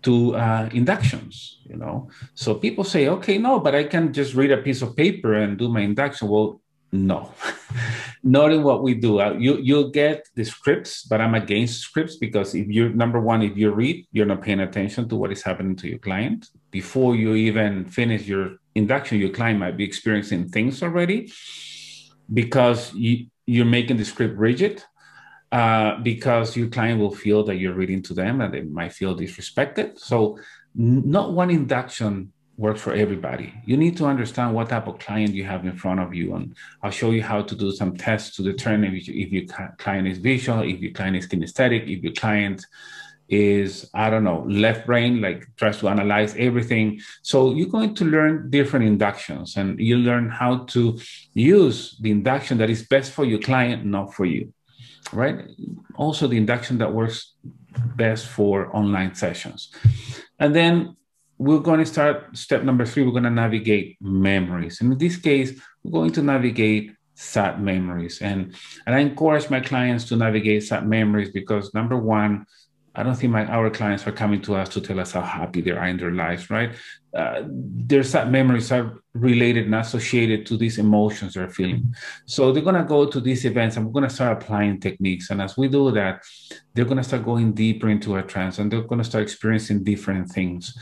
Speaker 2: do uh, inductions you know so people say okay no but i can just read a piece of paper and do my induction well no. Not in what we do. Uh, you you'll get the scripts but i'm against scripts because if you're number one if you read you're not paying attention to what is happening to your client. Before you even finish your induction your client might be experiencing things already because you, you're making the script rigid uh, because your client will feel that you're reading to them and they might feel disrespected. So not one induction works for everybody. You need to understand what type of client you have in front of you. And I'll show you how to do some tests to determine if, if your client is visual, if your client is kinesthetic, if your client is, I don't know, left brain, like tries to analyze everything. So you're going to learn different inductions and you learn how to use the induction that is best for your client, not for you, right? Also, the induction that works best for online sessions. And then we're going to start step number three. We're going to navigate memories. And in this case, we're going to navigate sad memories. And, and I encourage my clients to navigate sad memories because number one, I don't think my our clients are coming to us to tell us how happy they are in their lives, right? Uh, their sad memories are related and associated to these emotions they're feeling. So they're gonna go to these events and we're gonna start applying techniques. And as we do that, they're gonna start going deeper into a trance and they're gonna start experiencing different things.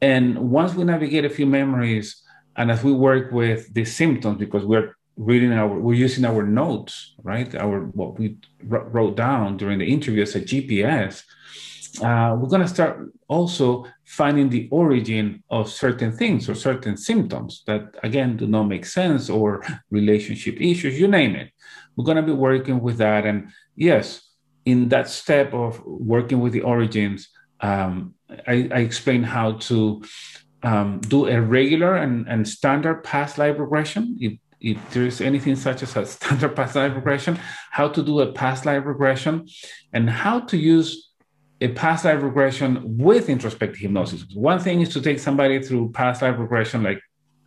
Speaker 2: And once we navigate a few memories, and as we work with the symptoms, because we're reading our, we're using our notes, right? Our what we wrote down during the interview as a GPS. Uh, we're going to start also finding the origin of certain things or certain symptoms that again do not make sense or relationship issues you name it we're going to be working with that and yes in that step of working with the origins um, I, I explain how to um, do a regular and, and standard past life regression. If, if there's anything such as a standard past life regression, how to do a past life regression, and how to use a past life regression with introspective hypnosis. One thing is to take somebody through past life regression, like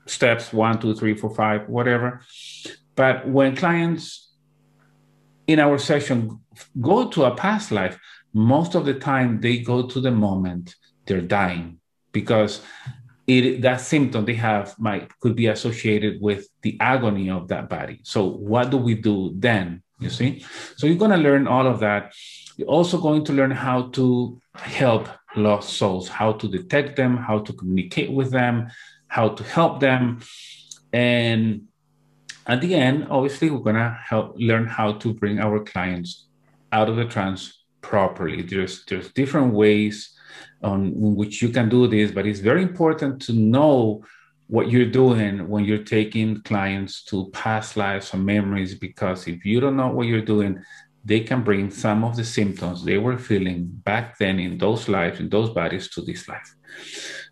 Speaker 2: steps one, two, three, four, five, whatever. But when clients in our session go to a past life, most of the time they go to the moment they're dying because it that symptom they have might could be associated with the agony of that body. So what do we do then you see? So you're going to learn all of that. You're also going to learn how to help lost souls how to detect them how to communicate with them how to help them. And at the end obviously we're going to help learn how to bring our clients out of the trance properly. There's there's different ways on which you can do this, but it's very important to know what you're doing when you're taking clients to past lives or memories because if you don't know what you're doing they can bring some of the symptoms they were feeling back then in those lives in those bodies to this life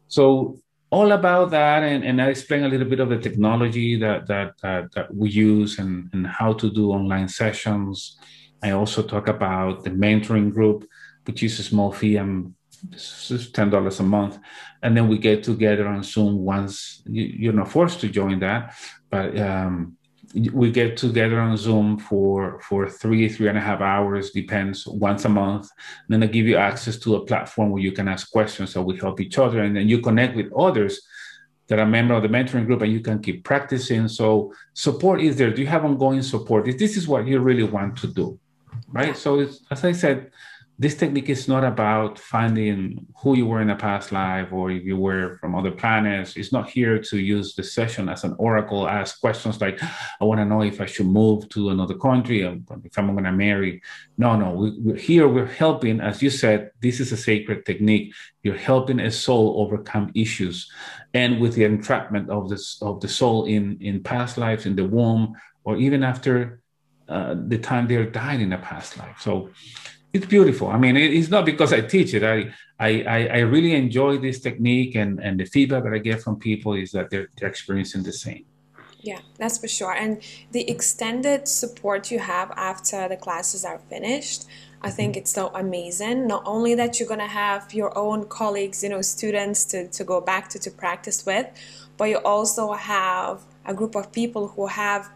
Speaker 2: so all about that and, and i explain a little bit of the technology that that that, that we use and, and how to do online sessions I also talk about the mentoring group, which is a small fee. I'm ten dollars a month, and then we get together on Zoom once. You're not forced to join that, but um, we get together on Zoom for for three three and a half hours, depends once a month. And then I give you access to a platform where you can ask questions, so we help each other, and then you connect with others that are member of the mentoring group, and you can keep practicing. So support is there. Do you have ongoing support? If this is what you really want to do right? So as I said, this technique is not about finding who you were in a past life or if you were from other planets. It's not here to use the session as an oracle, ask questions like, I want to know if I should move to another country, or if I'm going to marry. No, no, we, we're here, we're helping, as you said, this is a sacred technique. You're helping a soul overcome issues. And with the entrapment of, this, of the soul in, in past lives, in the womb, or even after uh, the time they're dying in a past life. So it's beautiful. I mean, it's not because I teach it. I, I, I really enjoy this technique, and, and the feedback that I get from people is that they're, they're experiencing the same.
Speaker 1: Yeah, that's for sure. And the extended support you have after the classes are finished, I mm-hmm. think it's so amazing. Not only that you're gonna have your own colleagues, you know, students to, to go back to to practice with, but you also have a group of people who have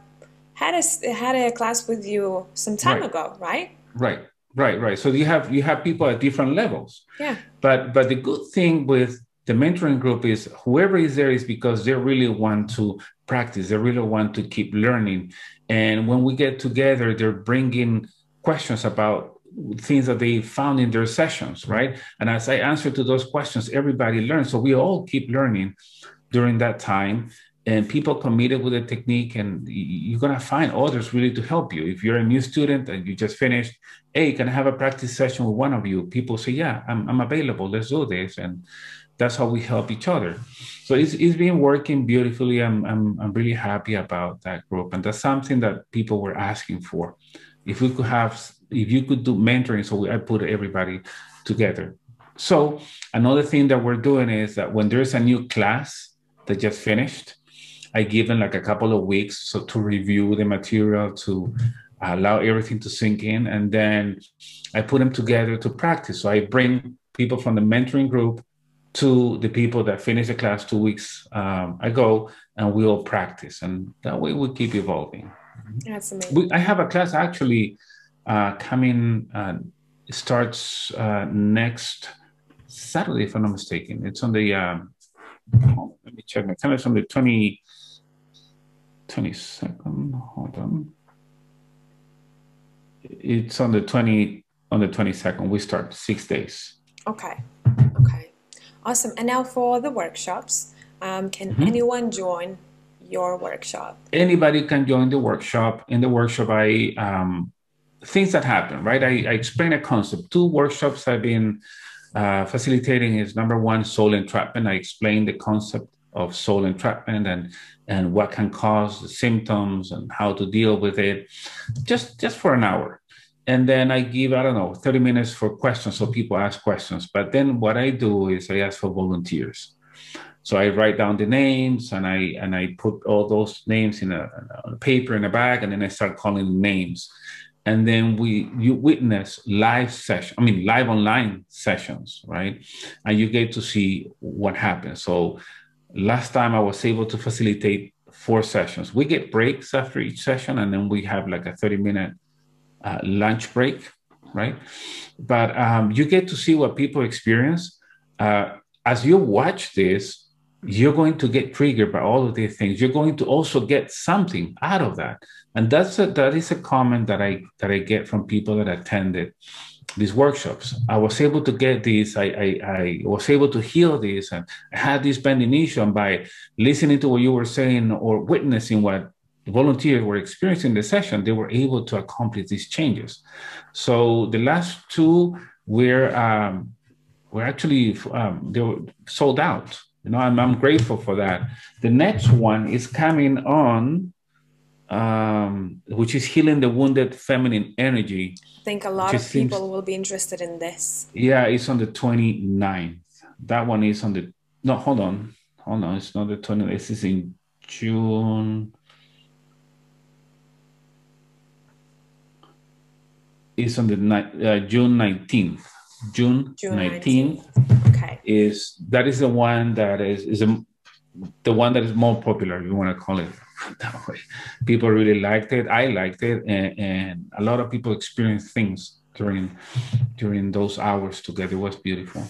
Speaker 1: had a had a class with you some time right. ago, right?
Speaker 2: Right. Right, right. So you have you have people at different levels.
Speaker 1: Yeah.
Speaker 2: But but the good thing with the mentoring group is whoever is there is because they really want to practice. They really want to keep learning. And when we get together, they're bringing questions about things that they found in their sessions, right? And as I answer to those questions, everybody learns. So we all keep learning during that time and people committed with the technique and you're going to find others really to help you. If you're a new student and you just finished hey can i have a practice session with one of you? People say yeah i'm, I'm available. Let's do this. And that's how we help each other. So it's, it's been working beautifully. I'm, I'm, I'm really happy about that group. And that's something that people were asking for. If we could have if you could do mentoring so we, i put everybody together. So another thing that we're doing is that when there's a new class that just finished I give them like a couple of weeks so to review the material to allow everything to sink in, and then I put them together to practice. So I bring people from the mentoring group to the people that finish the class two weeks um, ago, and we'll practice, and that way we keep evolving.
Speaker 1: That's amazing. We,
Speaker 2: I have a class actually uh, coming. Uh, starts uh, next Saturday, if I'm not mistaken. It's on the. Um, let me check my calendar. It's on the 20. 22nd, hold on. It's on the 20, on the 22nd, we start six days.
Speaker 1: Okay, okay, awesome. And now for the workshops, um, can mm-hmm. anyone join your workshop?
Speaker 2: Anybody can join the workshop. In the workshop, I, um, things that happen, right? I, I explain a concept. Two workshops I've been uh, facilitating is number one, soul entrapment. I explain the concept of soul entrapment and and what can cause the symptoms and how to deal with it just just for an hour. And then i give i don't know 30 minutes for questions so people ask questions. But then what i do is i ask for volunteers. So i write down the names and i and i put all those names in a, a paper in a bag and then i start calling names. And then we you witness live session i mean live online sessions right? And you get to see what happens. So last time I was able to facilitate four sessions. We get breaks after each session, and then we have like a 30 minute uh, lunch break, right? But um, you get to see what people experience. Uh, as you watch this, you're going to get triggered by all of these things. You're going to also get something out of that, and that's a, that is a comment that I that I get from people that attended these workshops. I was able to get this. I, I, I, was able to heal this, and I had this bending issue. And by listening to what you were saying or witnessing what the volunteers were experiencing in the session, they were able to accomplish these changes. So the last two were um, were actually um, they were sold out. You know, I'm, I'm grateful for that. The next one is coming on um, which is healing the wounded feminine energy.
Speaker 1: I think a lot of people seems, will be interested in this.
Speaker 2: Yeah, it's on the 29th. That one is on the, no, hold on. Hold on, it's not the 20th. This is in June. It's on the uh, June 19th. June, June 19th, 19th. Okay. Is that is the one that is is a, the one that is more popular, if you want to call it. People really liked it. I liked it, and, and a lot of people experienced things during during those hours together. It was beautiful.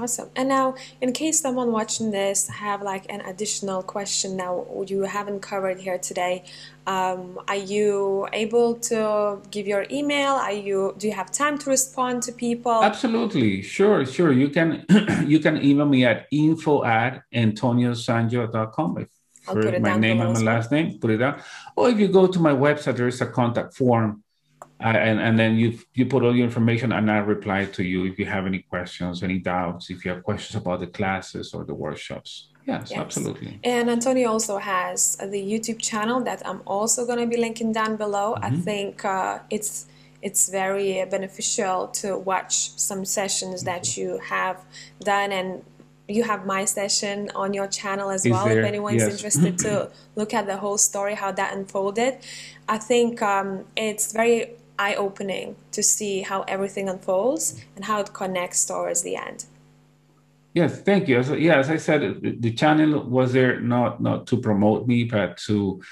Speaker 1: Awesome. And now, in case someone watching this have like an additional question now you haven't covered here today, um, are you able to give your email? Are you do you have time to respond to people?
Speaker 2: Absolutely, sure, sure. You can you can email me at info at antoniosangio.com.
Speaker 1: I'll put
Speaker 2: my name and my
Speaker 1: as
Speaker 2: last name, put it down. Or if you go to my website, there is a contact form uh, and and then you you put all your information and I reply to you if you have any questions, any doubts, if you have questions about the classes or the workshops. Yes,
Speaker 1: Yes.
Speaker 2: absolutely.
Speaker 1: And Antonio also has the YouTube channel that I'm also going to be linking down below. I
Speaker 2: Mm-hmm.
Speaker 1: think uh, it's it's very beneficial to watch some sessions
Speaker 2: Mm-hmm.
Speaker 1: that you have done and you have my session on your channel as
Speaker 2: Is
Speaker 1: well if
Speaker 2: there?
Speaker 1: anyone's
Speaker 2: Yes.
Speaker 1: interested to look at the whole story how that unfolded i think um, it's very eye-opening to see how everything unfolds and how it connects towards the end
Speaker 2: Yes, thank you. As, yeah, as I said, the, the channel was there not not to promote me, but to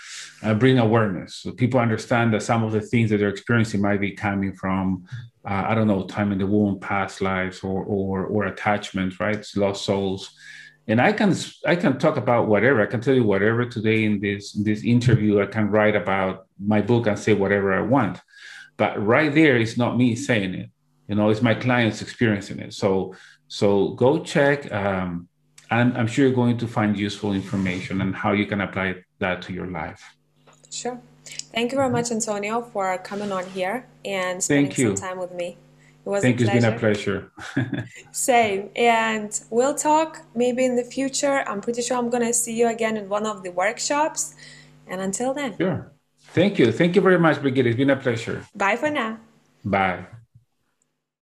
Speaker 2: uh, bring awareness, so people understand that some of the things that they're experiencing might be coming from, uh, I don't know, time in the womb, past lives, or or or attachment, right? Lost souls. And I can I can talk about whatever. I can tell you whatever today in this this interview. I can write about my book and say whatever I want, but right there is not me saying it. You know, it's my clients experiencing it. So so go check. Um, and I'm sure you're going to find useful information and how you can apply that to your life.
Speaker 1: Sure. Thank you very much, Antonio, for coming on here and spending
Speaker 2: Thank you.
Speaker 1: some time with me. It was
Speaker 2: Thank
Speaker 1: a
Speaker 2: you. It's been a pleasure.
Speaker 1: Same. And we'll talk maybe in the future. I'm pretty sure I'm going to see you again in one of the workshops. And until then,
Speaker 2: sure. Thank you. Thank you very much, Brigita. It's been a pleasure.
Speaker 1: bye for now.
Speaker 2: Bye.